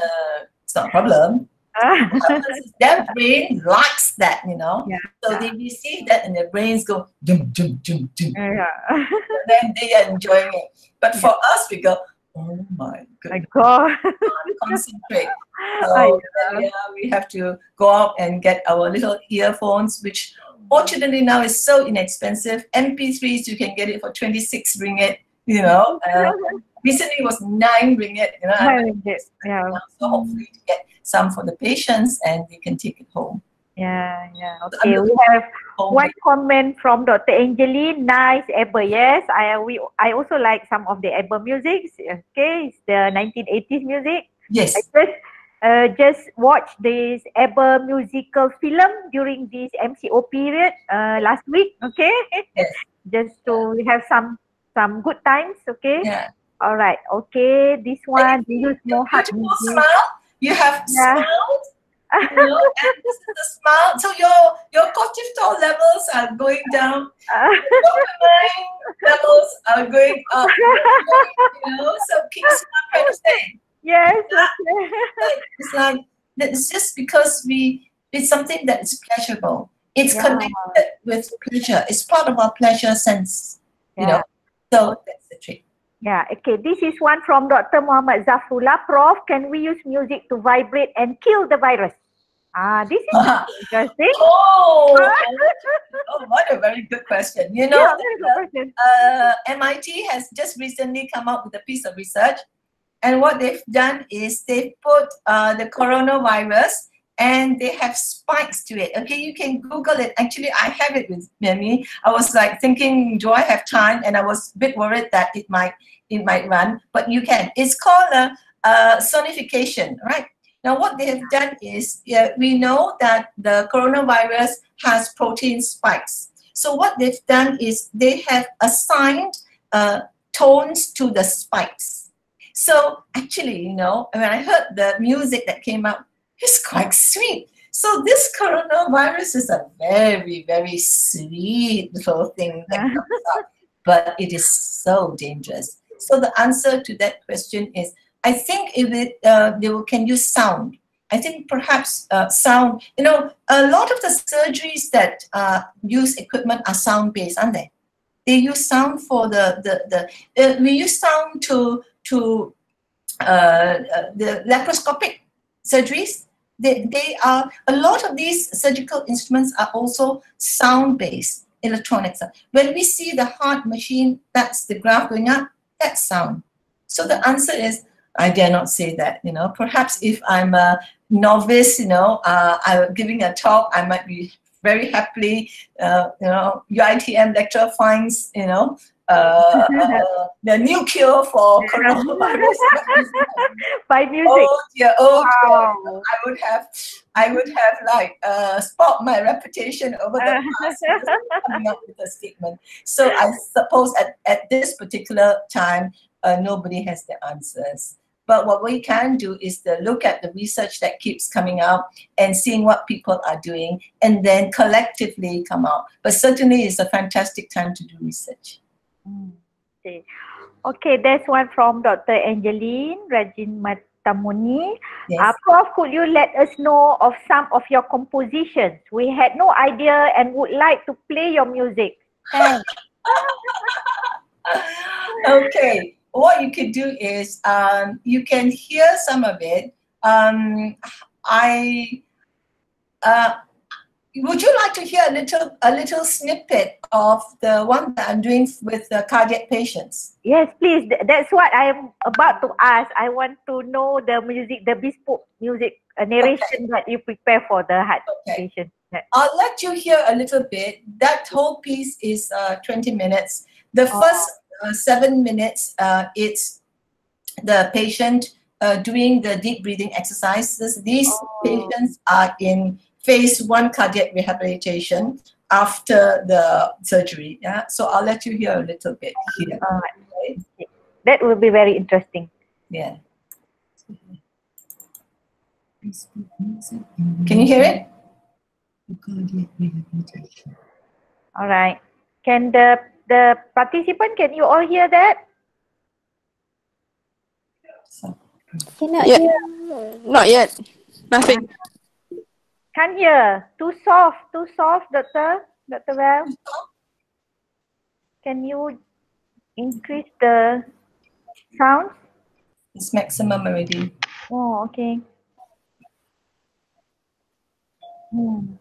it's not a problem. Their brain likes that, you know. Yeah. So they receive that and their brains go dum dum dum dum. yeah. then they are enjoying it. But for us, we go, oh my My goodness, God. concentrate. So yeah, we have to go out and get our little earphones, which fortunately now is so inexpensive. MP3s, you can get it for 26 ringgit, you know. Uh, recently it was 9 ringgit, you know. And ringgit, yeah. So hopefully to get some for the patients and they can take it home. Yeah, yeah. Okay, we have home one comment from Dr. Angeline. Nice ABBA. Yes, I we I also like some of the ABBA music. Okay, it's the 1980s music. Yes. I just uh, just watched this ABBA musical film during this MCO period uh, last week. Okay, Yes. just to have some some good times. Okay. Yeah. All right. Okay. This one we use more hard music. You have Yeah. You know, and this is the smile. So your your cortisol levels are going down. Dopamine levels are going up. You know, so keep smiling. Yes. Okay. like, it's like it's just because we it's something that is pleasurable. It's Yeah. connected with pleasure. It's part of our pleasure sense. You Yeah. know, so that's the trick. Yeah, okay. This is one from Dr. Muhammad Zafrullah. Prof, can we use music to vibrate and kill the virus? Ah, this is interesting. Oh, oh, what a very good question. You know, yeah, very uh, MIT has just recently come up with a piece of research, and what they've done is they've put uh, the coronavirus and they have spikes to it. Okay, you can Google it. Actually, I have it with me. I was like thinking, do I have time? And I was a bit worried that it might it might run, but you can. It's called a, uh sonification, right? Now, what they have done is, yeah, we know that the coronavirus has protein spikes. So what they've done is they have assigned uh, tones to the spikes. So actually, you know, when I heard the music that came out, it's quite sweet. So this coronavirus is a very, very sweet little thing that comes out, but it is so dangerous. So the answer to that question is, I think if it, uh, they will- can use sound. I think perhaps uh, sound, you know, a lot of the surgeries that uh, use equipment are sound based, aren't they? They use sound for the, the, the uh, we use sound to, to uh, uh, the laparoscopic surgeries. They, they are, a lot of these surgical instruments are also sound based electronics. When we see the heart machine, that's the graph going up, that's sound. So the answer is, I dare not say that, you know, perhaps if I'm a novice, you know, uh, I'm giving a talk, I might be very happily, uh, you know, UITM lecturer finds, you know, uh, uh, the new cure for coronavirus. By music. oh dear, oh. Wow. I would have, I would have like uh, spoiled my reputation over the past coming up with a statement. So I suppose at, at this particular time, uh, nobody has the answers. But what we can do is to look at the research that keeps coming out and seeing what people are doing and then collectively come out. But certainly it's a fantastic time to do research. Okay. okay, there's one from Dr. Angeline Rajin Matamuni. Yes. Uh, Prof, could you let us know of some of your compositions? We had no idea and would like to play your music. Thanks. okay, what you could do is um, you can hear some of it. Um, I uh, would you like to hear a little a little snippet of the one that I'm doing with the cardiac patients? Yes, please. That's what I'm about to ask. I want to know the music, the bespoke music uh, narration that you prepare for the heart Okay. patient. I'll let you hear a little bit. That whole piece is uh, 20 minutes. The Oh. first uh, seven minutes, uh, it's the patient uh, doing the deep breathing exercises. These Oh. patients are in phase one cardiac rehabilitation after the surgery. Yeah, so I'll let you hear a little bit here. Alright. That will be very interesting. Yeah. Can you hear it? All right. Can the the participant can you all hear that? Cannot Yeah. hear. Not yet. Nothing. Can't hear. Too soft. Too soft, Doctor. Doctor Val. Can you increase the sound? It's maximum already. Oh, okay. Hmm.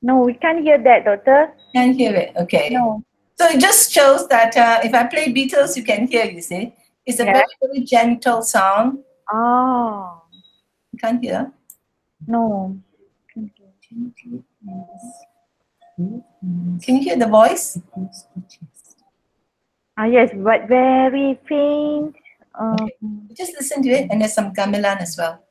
No, we can't hear that, Doctor. Can't hear it. Okay. No. So it just shows that uh, if I play Beatles, you can hear, you see. It's a Yeah. very, very gentle sound. Oh, You can't hear. No. Can you hear the voice? Ah, yes, but very faint. Um, Just listen to it, and there's some gamelan as well.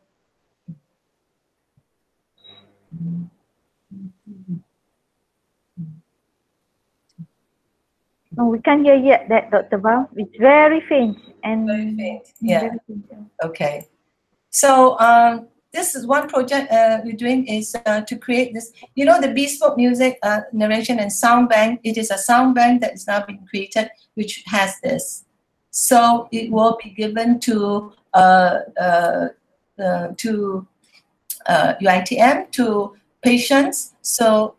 no, we can't hear yet that, Dr. Val. It's very faint. And Very faint. Yeah. faint. Okay. So um, this is one project uh, we're doing is uh, to create this. You know the bespoke music uh, narration and sound bank. It is a sound bank that is now being created, which has this. So it will be given to uh, uh, uh, to UITM to patients. So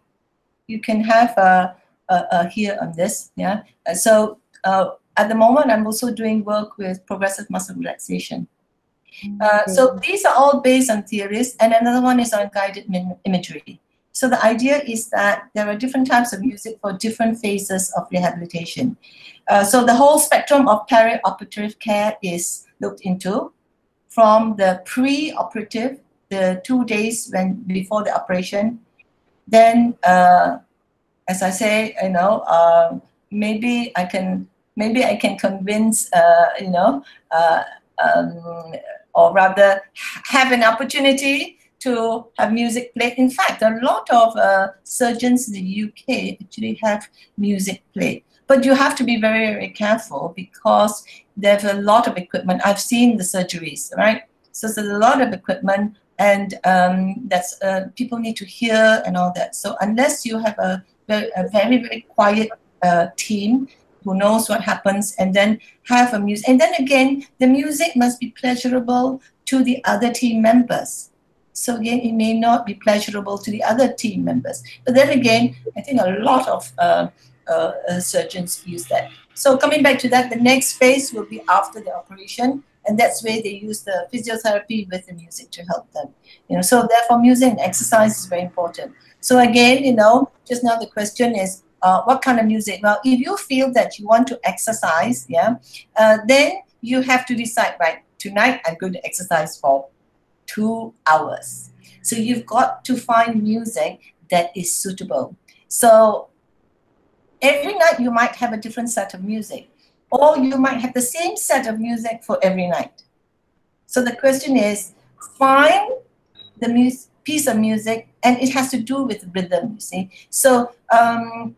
you can have a, a, a here on this. Yeah. So at the moment, I'm also doing work with progressive muscle relaxation. Uh, so these are all based on theories, and another one is on guided imagery. So the idea is that there are different types of music for different phases of rehabilitation. Uh, so the whole spectrum of perioperative care is looked into, from the pre-operative, the two days when before the operation, then uh, as I say, you know, uh, maybe I can maybe I can convince, uh, you know, uh, um, or rather have an opportunity to have music played. In fact, a lot of uh, surgeons in the UK actually have music played. But you have to be very, very careful because there's a lot of equipment. I've seen the surgeries, right? So there's a lot of equipment, and um, that's uh, people need to hear and all that. So unless you have a very, a very, very quiet uh, team who knows what happens, and then have a music, and then again, the music must be pleasurable to the other team members. So again, it may not be pleasurable to the other team members. But then again, I think a lot of uh, uh, uh, surgeons use that. So coming back to that, the next phase will be after the operation, and that's where they use the physiotherapy with the music to help them. You know, so therefore, music and exercise is very important. So again, you know, just now the question is, uh, what kind of music? Well, if you feel that you want to exercise, yeah, uh, then you have to decide, right, tonight I'm going to exercise for two hours. So you've got to find music that is suitable. So every night you might have a different set of music, or you might have the same set of music for every night. So the question is find the mus- piece of music, and it has to do with rhythm, you see. So um,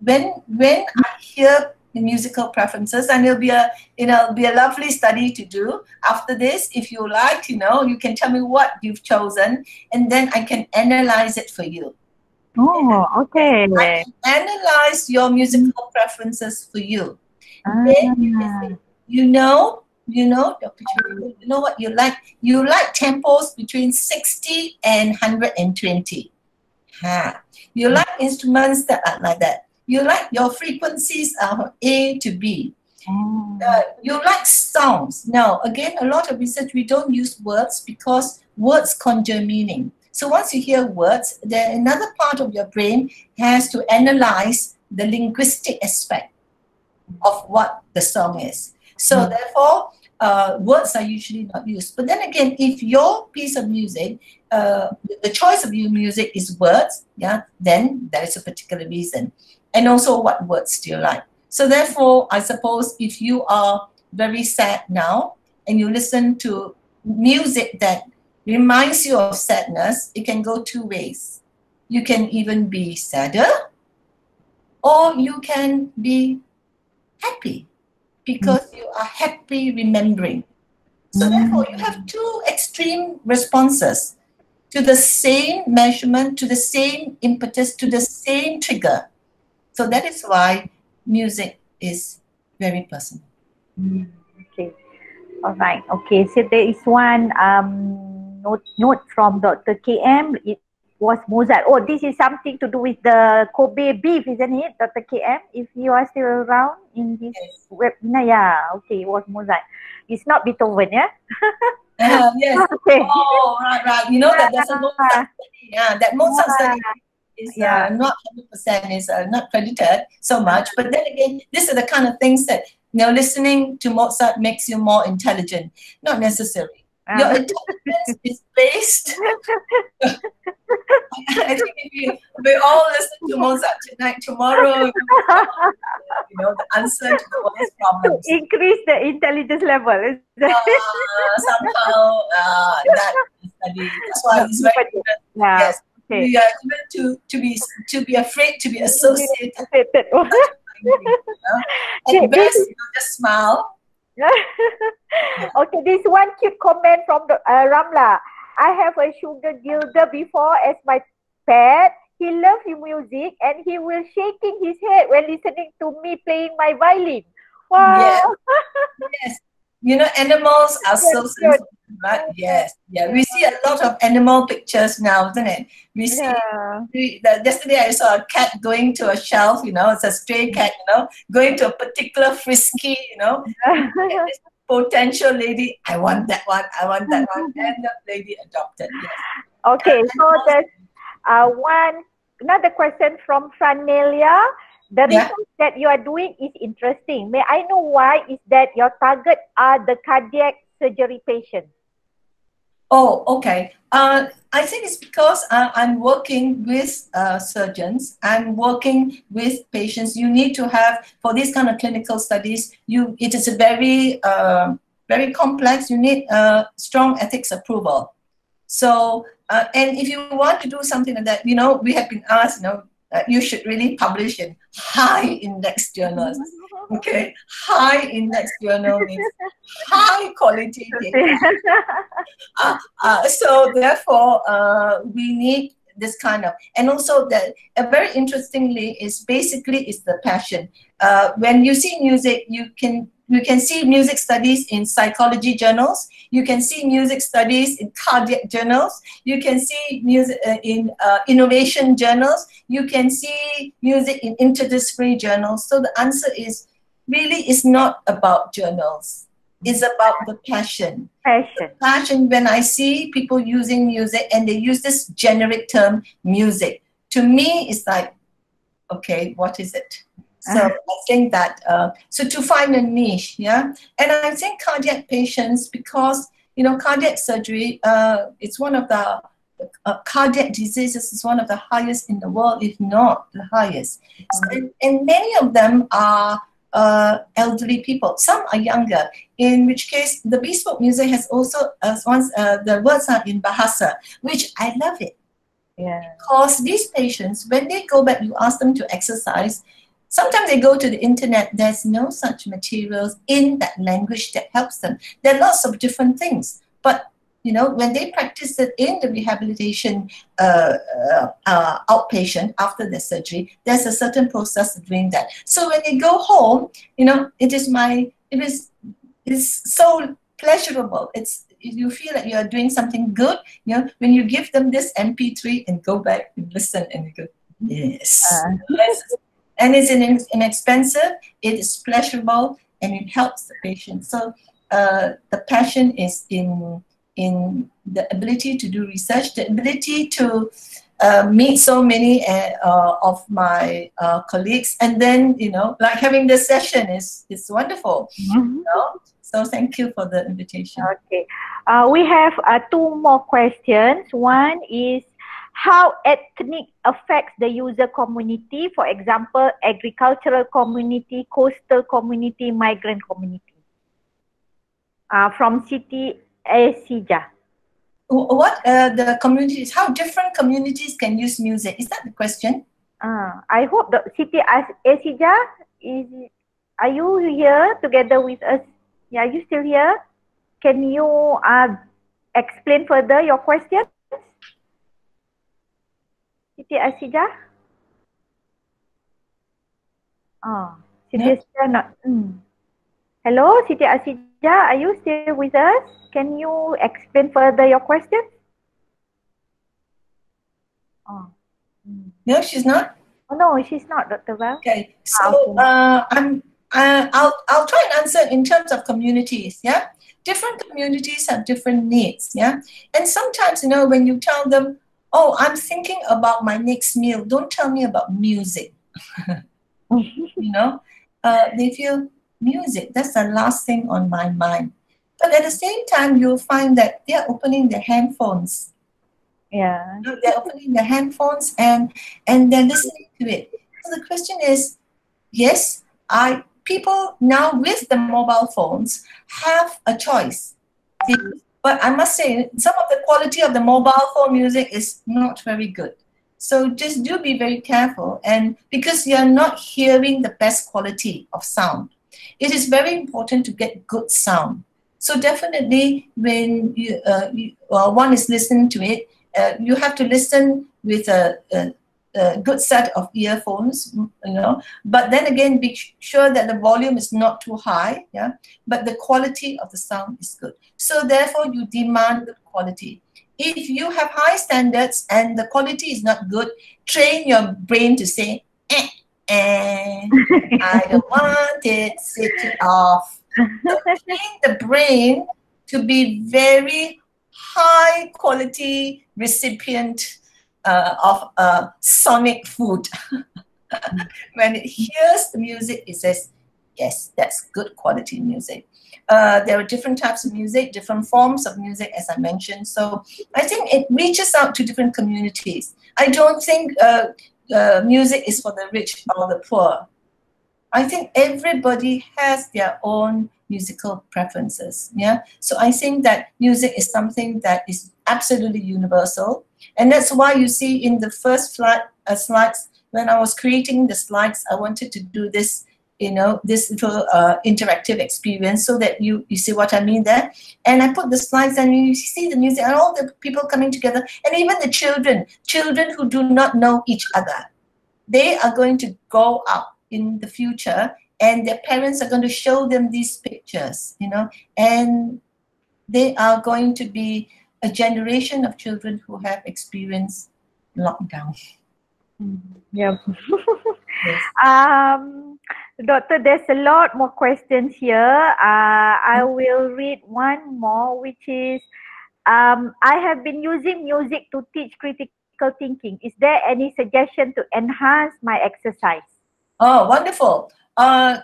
when, when I hear the musical preferences and it'll be a you know be a lovely study to do after this if you like you know you can tell me what you've chosen and then i can analyze it for you Oh, okay. I analyze your musical preferences for you then you, can say, you know you know you know what you like you like tempos between 60 and 120 ha. you like instruments that are like that you like your frequencies are A to B. Uh, you like sounds. Now, again, a lot of research, we don't use words because words conjure meaning. So once you hear words, then another part of your brain has to analyze the linguistic aspect of what the song is. So therefore, uh, words are usually not used. But then again, if your piece of music, uh, the choice of your music is words, yeah, then there is a particular reason and also what words do you like. So therefore, I suppose if you are very sad now and you listen to music that reminds you of sadness, it can go two ways. You can even be sadder or you can be happy because you are happy remembering. So therefore, you have two extreme responses to the same measurement, to the same impetus, to the same trigger. So that is why music is very personal. Okay. All right. Okay. So there is one um, note note from Dr. KM. It was Mozart. Oh, this is something to do with the Kobe beef, isn't it, Dr. KM? If you are still around in this Yes. webinar, yeah. Okay, it was Mozart. It's not Beethoven, yeah. Uh, yes. Okay. Oh, right, right. You know that there's a Mozart study. Yeah, that Mozart study is Yeah. uh, not 100% is uh, not credited so much. But then again, these are the kind of things that you know, listening to Mozart makes you more intelligent. Not necessary. Your Ah. intelligence is based. I think if we, we all listen to Mozart tonight, tomorrow, you know, the answer to the world's to problems. increase the intelligence level. is that- Uh, somehow uh, that study. That's why it's very important. yeah. Yes, Okay. we are even to to be to be afraid to be associated. Associated. you know? At best, you know, just smile. okay, this one cute comment from the uh, Ramla. I have a sugar gilder before as my pet. He loves music and he will shaking his head when listening to me playing my violin. Wow. Yes, you know, animals are so sensitive, right? Yes, yeah. We see a lot of animal pictures now, isn't it? We see Yeah. we, the, yesterday I saw a cat going to a shelf, you know, it's a stray cat, you know, going to a particular frisky, you know, potential lady, I want that one, I want that one, and the lady adopted. Yes. Okay, so there's uh, one another question from Franelia. The Yeah. research that you are doing is interesting. May I know why is that your target are the cardiac surgery patients? Oh, okay. Uh, I think it's because uh, I'm working with uh, surgeons. I'm working with patients. You need to have for these kind of clinical studies. You it is a very uh, very complex. You need uh, strong ethics approval. So uh, and if you want to do something like that, you know, we have been asked, you know, you should really publish in high index journals. Okay, high index journal means high quality data. Uh, uh, so therefore, uh, we need this kind of, and also that uh, very interestingly is basically is the passion. Uh, when you see music, you can You can see music studies in psychology journals. You can see music studies in cardiac journals. You can see music uh, in uh, innovation journals. You can see music in interdisciplinary journals. So the answer is really it's not about journals. It's about the passion. Passion. Passion when I see people using music and they use this generic term music. To me, it's like, okay, what is it? So Ah. I think that uh, so to find a niche, yeah, and I think cardiac patients because you know cardiac surgery, uh, it's one of the uh, cardiac diseases is one of the highest in the world, if not the highest, and, and many of them are uh, elderly people. Some are younger, in which case the bespoke music has also uh, once uh, the words are in Bahasa, which I love it Yeah. because these patients, when they go back, you ask them to exercise. Sometimes they go to the internet, there's no such materials in that language that helps them. There are lots of different things, but you know, when they practice it in the rehabilitation uh, uh, uh, outpatient after the surgery, there's a certain process of doing that. So when they go home, you know, it is my, it is, it's so pleasurable. It's you feel like you are doing something good. You know, when you give them this MP3 and go back and listen and you go, yes, Uh. yes. and it's in, inexpensive. It is pleasurable and it helps the patient. So uh, the passion is in in the ability to do research, the ability to uh, meet so many uh, uh, of my uh, colleagues, and then you know, like having this session is is wonderful. You know? So thank you for the invitation. Okay. Uh, we have uh, two more questions. One is how ethnic affects the user community, for example, agricultural community, coastal community, migrant community. Uh, from Siti Asija. What uh, the communities? How different communities can use music? Is that the question? Uh, I hope that Siti As- Asija is. Are you here together with us? Yeah, are you still here? Can you uh, explain further your question? Siti Asija? Oh, Siti Yeah. Asija not. Mm. Hello, Siti Asija, are you still with us? Can you explain further your question? Oh. No, she's not. Oh no, she's not, Dr. Val. Okay, Ah, so uh, I'm uh, I'll I'll try and answer in terms of communities. Yeah, different communities have different needs. Yeah, and sometimes you know when you tell them, "Oh, I'm thinking about my next meal," don't tell me about music. you know, uh, they feel music. That's the last thing on my mind. But at the same time, you'll find that they're opening their handphones Yeah. they're opening their handphones and and they're listening to it. So the question is, yes, I people now with the mobile phones have a choice. But I must say, some of the quality of the mobile phone music is not very good. So just do be very careful, and because you're not hearing the best quality of sound, it is very important to get good sound. So definitely, when you, uh, you uh, one is listening to it, uh, you have to listen with a, a, a good set of earphones, you know. But then again, be sure that the volume is not too high, yeah. But the quality of the sound is good. So therefore, you demand good quality. If you have high standards and the quality is not good, train your brain to say, eh, I don't want it, switch it off. So train the brain to be very high quality recipient uh, of uh, sonic food. when it hears the music, it says, yes, that's good quality music. Uh, there are different types of music, different forms of music, as I mentioned. So I think it reaches out to different communities. I don't think uh, uh, music is for the rich or the poor. I think everybody has their own musical preferences. Yeah. So I think that music is something that is absolutely universal. And that's why you see in the first flight, uh, slides, when I was creating the slides, I wanted to do this, you know, this little uh, interactive experience so that you, you see what I mean there. And I put the slides and you see the music and all the people coming together and even the children, children who do not know each other. They are going to go out in the future and their parents are going to show them these pictures, you know, and they are going to be a generation of children who have experienced lockdown. Yeah. Yes. Um, Doctor, there's a lot more questions here. Uh, I will read one more, which is, um, I have been using music to teach critical thinking. Is there any suggestion to enhance my exercise? Oh, wonderful. Uh,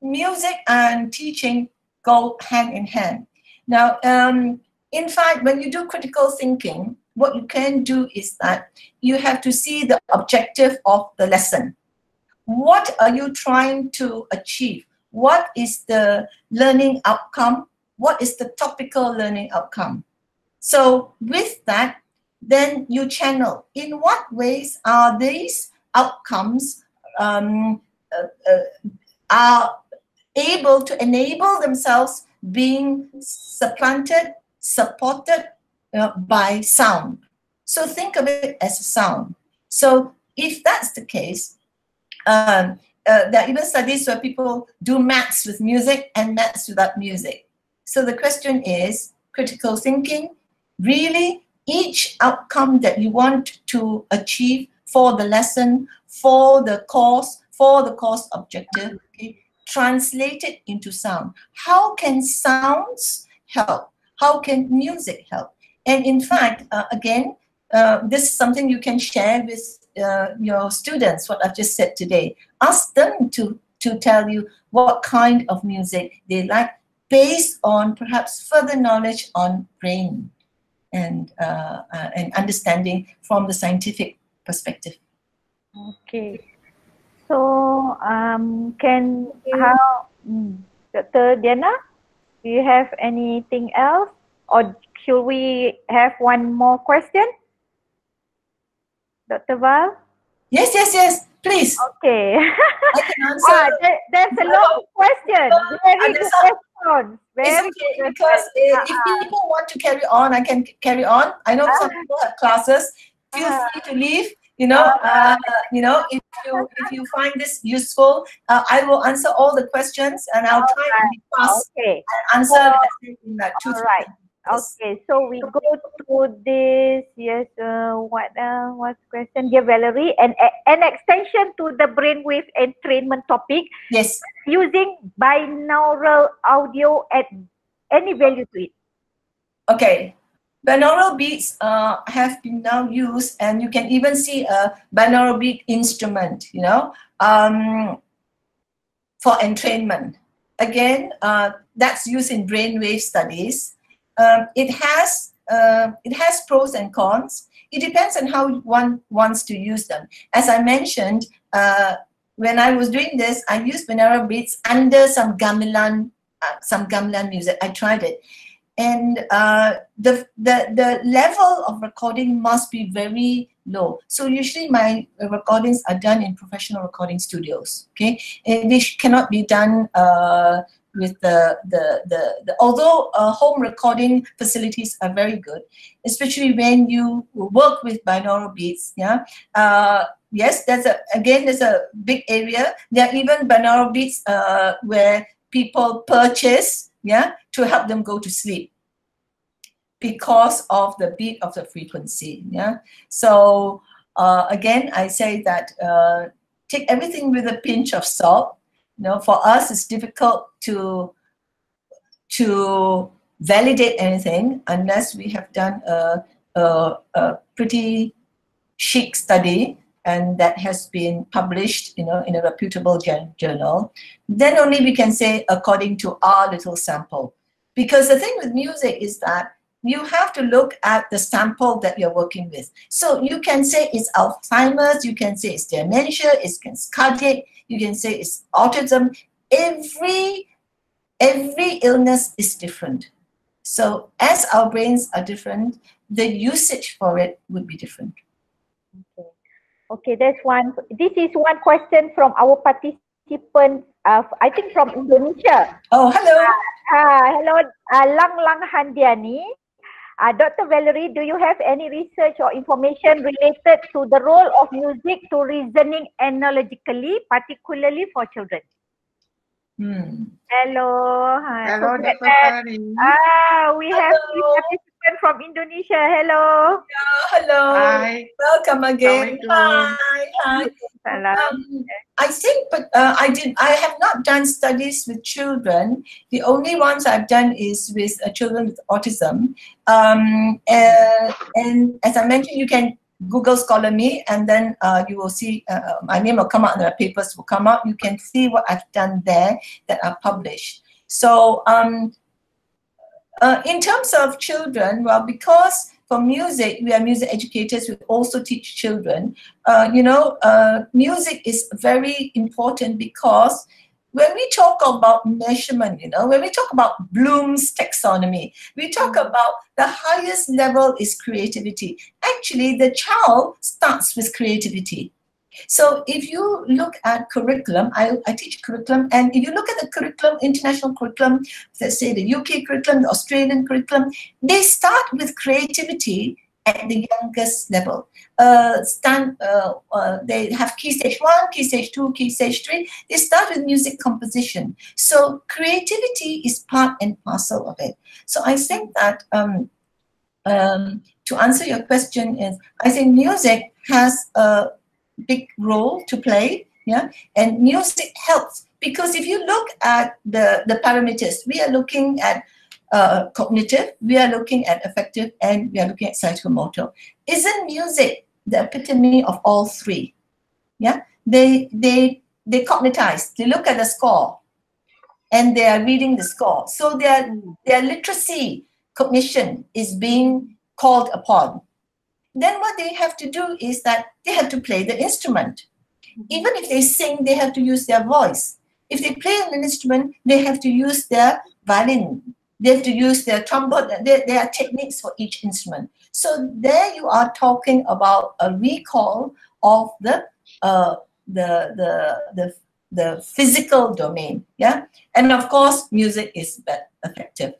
music and teaching go hand in hand. Now, um, in fact, when you do critical thinking, what you can do is that you have to see the objective of the lesson. What are you trying to achieve? What is the learning outcome? What is the topical learning outcome? So, with that, then you channel in what ways are these outcomes um, uh, uh, are able to enable themselves being supplanted, supported uh, by sound. So think of it as sound. So if that's the case, um, uh, there are even studies where people do maths with music and maths without music. So the question is critical thinking. Really, each outcome that you want to achieve for the lesson, for the course, for the course objective, okay, translate it into sound. How can sounds help? How can music help? And in fact, uh, again, uh, this is something you can share with uh, your students, what I've just said today. Ask them to, to tell you what kind of music they like based on perhaps further knowledge on brain and, uh, uh, and understanding from the scientific perspective. Okay. So, um, can how, mm, Dr. Diana, do you have anything else, or should we have one more question? Dr. Val? Yes, yes, yes, please. Okay. I can answer. ah, there, there's a lot of questions. Very And good questions. Very okay good because uh, if people want to carry on, I can carry on. I know some Ah. people have classes. Feel Ah. free to leave. You know, uh, you know, if you if you find this useful, uh, I will answer all the questions and I'll try to be fast Okay. and answer in like two. All three right. Okay, so we go to this. Yes, uh, what uh, what's question? Dear Valerie, an an extension to the brainwave entrainment topic Yes. using binaural audio at any value to it. Okay. Binaural beats uh, have been now used, and you can even see a binaural beat instrument, you know, um, for entrainment. Again, uh, that's used in brainwave studies. Um, it has uh, it has pros and cons. It depends on how one wants to use them. As I mentioned, uh, when I was doing this, I used binaural beats under some gamelan, uh, some gamelan music. I tried it, and uh, the, the the level of recording must be very low. So usually my recordings are done in professional recording studios. Okay, and they cannot be done uh, with the the the, the although uh, home recording facilities are very good, especially when you work with binaural beats. Yeah. Uh, yes, that's a again there's a big area. There are even binaural beats uh, where people purchase yeah to help them go to sleep because of the beat of the frequency yeah so uh, again i say that uh, take everything with a pinch of salt you know for us it's difficult to to validate anything unless we have done a, a, a pretty chic study and that has been published you know in a reputable jour- journal. Then only we can say according to our little sample. Because the thing with music is that you have to look at the sample that you're working with so you can say it's alzheimer's you can say it's dementia it's cardiac you can say it's autism every every illness is different so as our brains are different the usage for it would be different Okay. Okay, that's one. This is one question from our participant. Uh, I think from Indonesia. oh hello Uh, hello, uh, Lang Lang Handiani. Uh, Dr. Valerie, do you have any research or information related to the role of music to reasoning analytically, particularly for children? Hmm. Hello. Hi. Hello, Dr. that- Fari. Ah, we have three Hello. participants from Indonesia. Hello. Hello. Hi. Welcome again. Hi. Hi. Salam. Um, I think, but uh, I did. I have not done studies with children. The only ones I've done is with uh, children with autism. Um, uh, and as I mentioned, you can Google Scholar Me, and then uh, you will see uh, my name will come out, and the papers will come out. You can see what I've done there that are published. So, um, uh, in terms of children, well, because for music, we are music educators. We also teach children uh, you know, uh, music is very important because when we talk about measurement, you know, when we talk about Bloom's taxonomy, we talk about the highest level is creativity. Actually, the child starts with creativity. So if you look at curriculum, I, I teach curriculum, and if you look at the curriculum, international curriculum, let's say the UK curriculum, the Australian curriculum, they start with creativity at the youngest level. Uh, stand, uh, uh, they have key stage one, key stage two, key stage three. They start with music composition. So creativity is part and parcel of it. So I think that um, um, to answer your question is, I think music has a big role to play. Yeah, and music helps because if you look at the the parameters, we are looking at uh, cognitive, we are looking at affective, and we are looking at psychomotor. Isn't music the epitome of all three? Yeah, they they they cognitize. They look at the score, and they are reading the score. So their their literacy cognition is being called upon. Then what they have to do is that they have to play the instrument. Even if they sing, they have to use their voice. If they play an instrument, they have to use their violin. They have to use their trombone. There, there are techniques for each instrument. So there you are talking about a recall of the uh, the, the the the physical domain. Yeah, and of course, music is effective.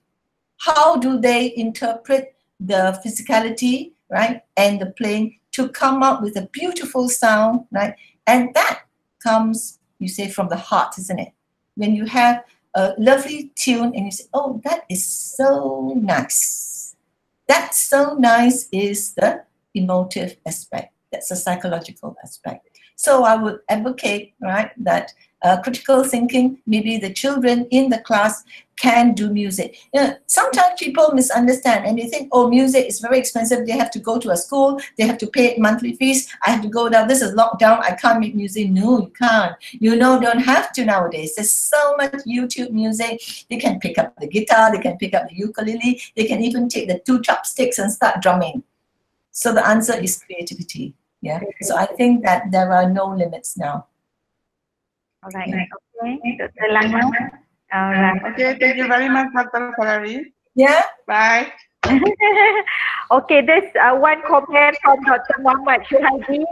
How do they interpret the physicality, right, and the playing to come up with a beautiful sound, right? And that comes, you say, from the heart, isn't it? When you have a lovely tune and you say, oh, that is so nice. That so nice is the emotive aspect. That's a psychological aspect. So I would advocate, right, that uh, critical thinking, maybe the children in the class can do music. You know, sometimes people misunderstand and they think, oh, music is very expensive. They have to go to a school, they have to pay monthly fees. I have to go down. This is lockdown. I can't make music. No, you can't. You know, don't have to nowadays. There's so much YouTube music. They can pick up the guitar, they can pick up the ukulele, they can even take the two chopsticks and start drumming. So the answer is creativity. Yeah. So I think that there are no limits now. All right. Okay. Dr. Lama. All right. Okay, thank you very much, Dr. Ferrari. Yeah. Bye. okay, there's uh, one comment from Dr. Muhammad Shuhadi.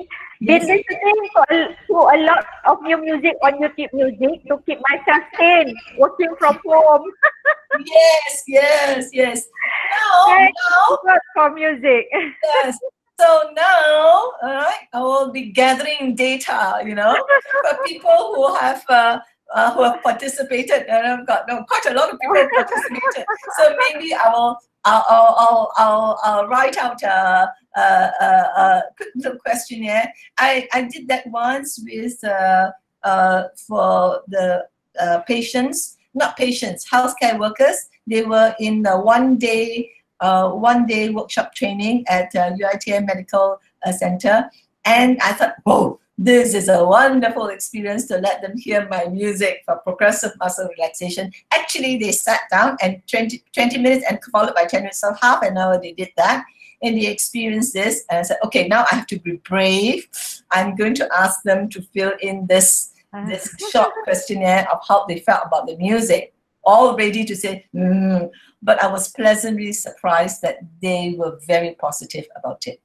Been Yes. listening to a, to a lot of new music on YouTube Music to keep myself sane, working from home. yes, yes, yes. Now, Thank now, God for music. yes. So now, all right, I will be gathering data, you know, for people who have uh, uh, who have participated, and I've got no, quite a lot of people participated. So maybe I will. I'll, I'll, I'll, I'll, write out a, a, a, a quick little questionnaire. I, I did that once with uh, uh, for the uh, patients, not patients, healthcare workers. They were in the one day uh, one day workshop training at uh, UITM Medical uh, Center. And I thought, whoa, this is a wonderful experience to let them hear my music for progressive muscle relaxation. Actually, they sat down and 20, 20 minutes and followed by 10 minutes, so half an hour they did that. And they experienced this. And I said, okay, now I have to be brave. I'm going to ask them to fill in this, this short questionnaire of how they felt about the music all ready to say, mm, but I was pleasantly surprised that they were very positive about it.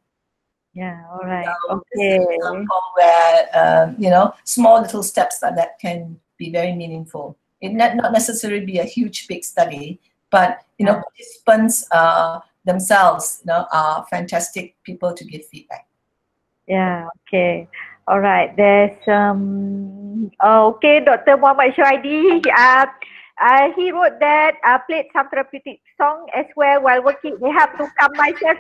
Yeah, all right. This Okay. is an example where um, you know small little steps like that can be very meaningful. It not not necessarily be a huge big study, but you know participants uh, themselves you know are fantastic people to give feedback. Yeah, okay. All right, there's um. oh, okay, Dr. Muhammad Shuaidi. Uh, uh, he wrote that uh, played some therapeutic song as well while working. They have to calm myself.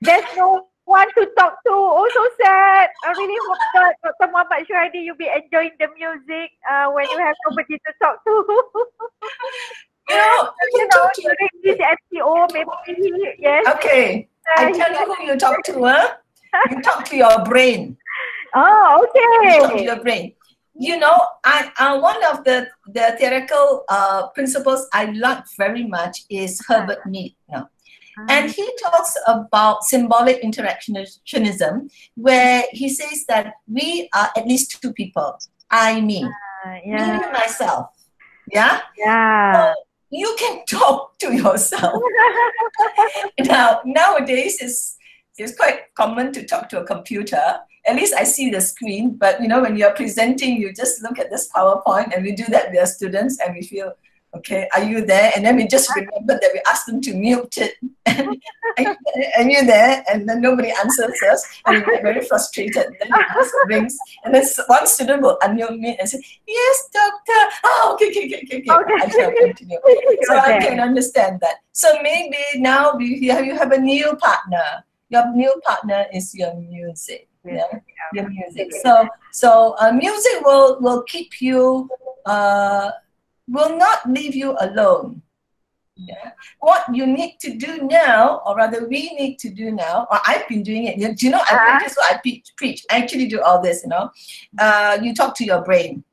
There's no one to talk to. Oh, so sad. I really hope that Dr. Muhammad Shuaidi, you'll be enjoying the music uh, when you have nobody to talk to. You know, you know, during this FCO, maybe yes. Okay, I tell you who you talk to, huh? You talk to your brain. Oh, You talk to okay. your brain. You know, I uh, one of the the theoretical uh, principles I like very much is Herbert Mead. You know. And he talks about symbolic interactionism, where he says that we are at least two people. I, mean, Uh, me, yeah, myself. Yeah. yeah. You can talk to yourself. now nowadays it's it's quite common to talk to a computer. At least I see the screen, but you know when you're presenting, you just look at this PowerPoint, and we do that with our students, and we feel, okay, are you there? And then we just remember that we asked them to mute it, and are you there? Are you there? And then nobody answers us, and we get very frustrated. And then it just rings, and then one student will unmute me and say, "Yes, doctor." Oh, okay, okay, okay, okay. okay. I shall continue. So I can understand that. So maybe now we, you have a new partner. Your new partner is your music. Yeah, your music. So so uh, music will will keep you uh, will not leave you alone. Yeah. What you need to do now, or rather, we need to do now, or I've been doing it. Do you know? I Uh-huh. practice what I preach. preach. I actually do all this. You know, uh, you talk to your brain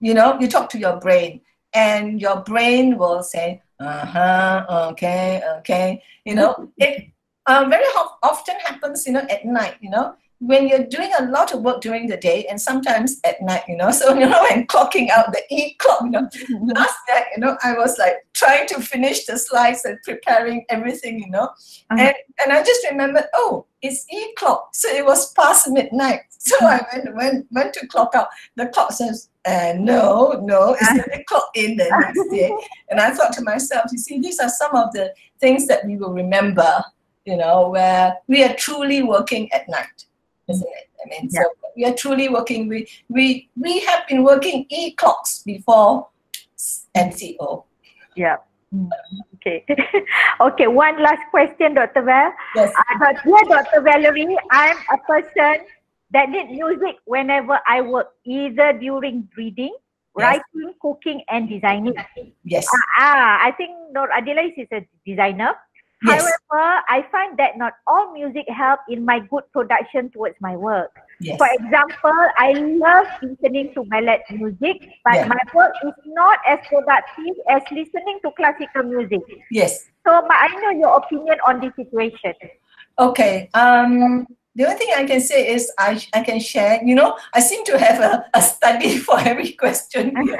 you know, you talk to your brain, and your brain will say, uh huh, okay, okay. You know, it uh, very ho- often happens, you know, at night, you know, when you're doing a lot of work during the day and sometimes at night, you know. So, you know, when clocking out the e clock, you know, last night, you know, I was like trying to finish the slides and preparing everything, you know. And, and I just remembered, oh, it's e clock. So it was past midnight. So I went, went, went to clock out. The clock says, uh, no, no, it's to clock in the next day. And I thought to myself, you see, these are some of the things that we will remember, you know, where we are truly working at night, isn't it? I mean, so we are truly working. We we we have been working e clocks before MCO. Yeah. Mm, Okay. okay, one last question, Dr. Val. Yes. Uh, dear Dr. Valerie, I'm a person that need music whenever I work, either during reading, Yes. writing, cooking, and designing. Yes. Ah, I think Nur Adila is a designer. Yes. However, I find that not all music help in my good production towards my work. Yes. For example, I love listening to ballad music, but Yeah. my work is not as productive as listening to classical music. Yes. So, I know your opinion on this situation. Okay. Um, the only thing I can say is I, I can share, you know, I seem to have a, a study for every question. here.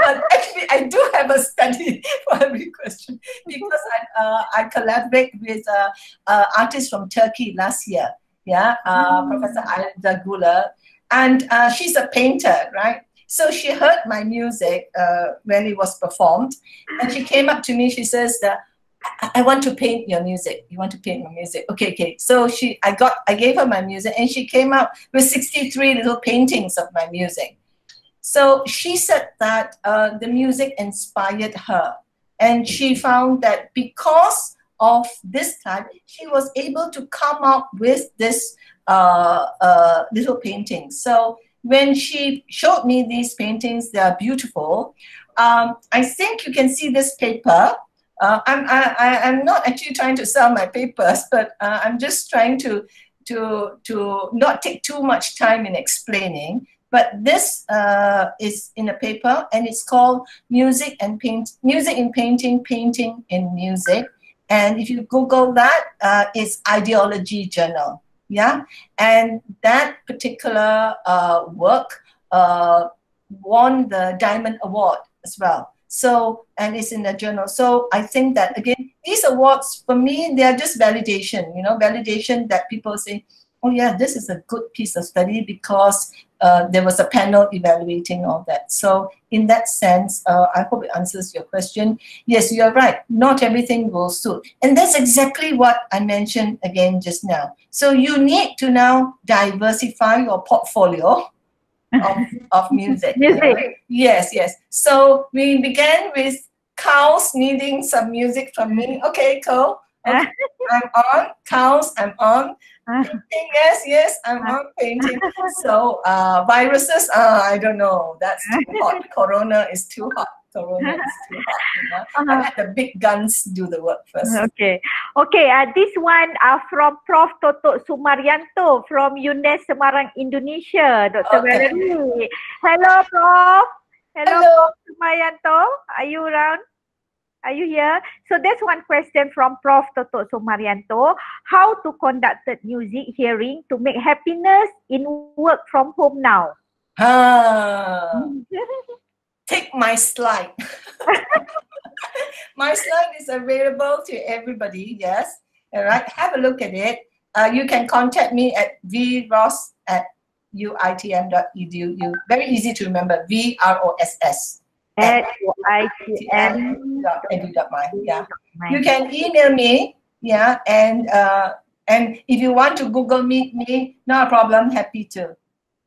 but actually, I do have a study for every question because I, uh, I collaborate with uh, uh, artist from Turkey last year. Yeah, uh, Professor Aida Gula. And uh, she's a painter, right? So she heard my music uh, when it was performed. And she came up to me, she says, that, I, want to paint your music. You want to paint my music? Okay, okay. So she, I got, I gave her my music, and she came out with 63 little paintings of my music. So she said that uh, the music inspired her, and she found that because of this time, she was able to come up with this uh, uh, little painting. So when she showed me these paintings, they are beautiful. Um, I think you can see this paper. Uh, I'm, I, I'm not actually trying to sell my papers, but uh, I'm just trying to, to, to not take too much time in explaining. But this uh, is in a paper, and it's called "Music and Paint, Music in Painting, Painting in Music." And if you Google that, uh, it's Idealogy Journal. Yeah, and that particular uh, work uh, won the Diamond Award as well. So, and it's in the journal. So I think that again, these awards for me, they are just validation. You know, validation that people say, oh yeah, this is a good piece of study because uh, there was a panel evaluating all that. So in that sense, uh, I hope it answers your question. Yes, you're right. Not everything will suit. And that's exactly what I mentioned again just now. So you need to now diversify your portfolio of, of music. Music. Yes, yes. So we began with cows needing some music from me. Okay, cool. Okay, I'm on. Cows, I'm on. Painting, yes, yes, I'm on painting. So uh, viruses, uh, I don't know. That's too hot. Corona is too hot. Corona is too hot. You know? I let the big guns do the work first. Okay. Okay, uh, this one uh, from Prof. Toto Sumaryanto from UNES Semarang, Indonesia. Dr. Okay. Valerie. Hello, Prof. Hello, Hello. Prof. Sumaryanto. Are you around? Are you here? So there's one question from Prof. Toto Sumaryanto. How to conduct music hearing to make happiness in work from home now? Ah, take my slide. my slide is available to everybody. Yes. All right. Have a look at it. Uh, you can contact me at vross at uitm.edu. Very easy to remember. V R O S S At ITM. edu.my. Yeah. You can email me. Yeah. And uh, and if you want to Google meet me, no problem. Happy to.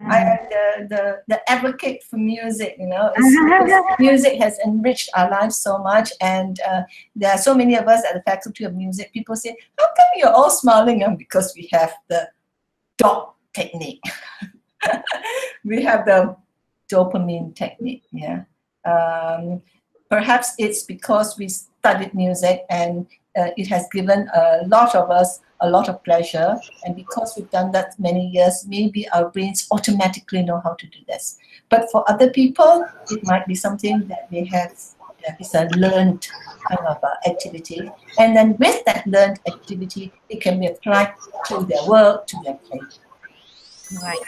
I am the, the, the advocate for music, you know. Music has enriched our lives so much, and uh, there are so many of us at the Faculty of Music. People say, How come you're all smiling? And because we have the dot technique. we have the dopamine technique, yeah. Um, perhaps it's because we studied music and uh, it has given a lot of us a lot of pleasure. And because we've done that many years, maybe our brains automatically know how to do this. But for other people, it might be something that they have is a learned kind of uh, activity. And then with that learned activity, it can be applied to their work, to their play. Right.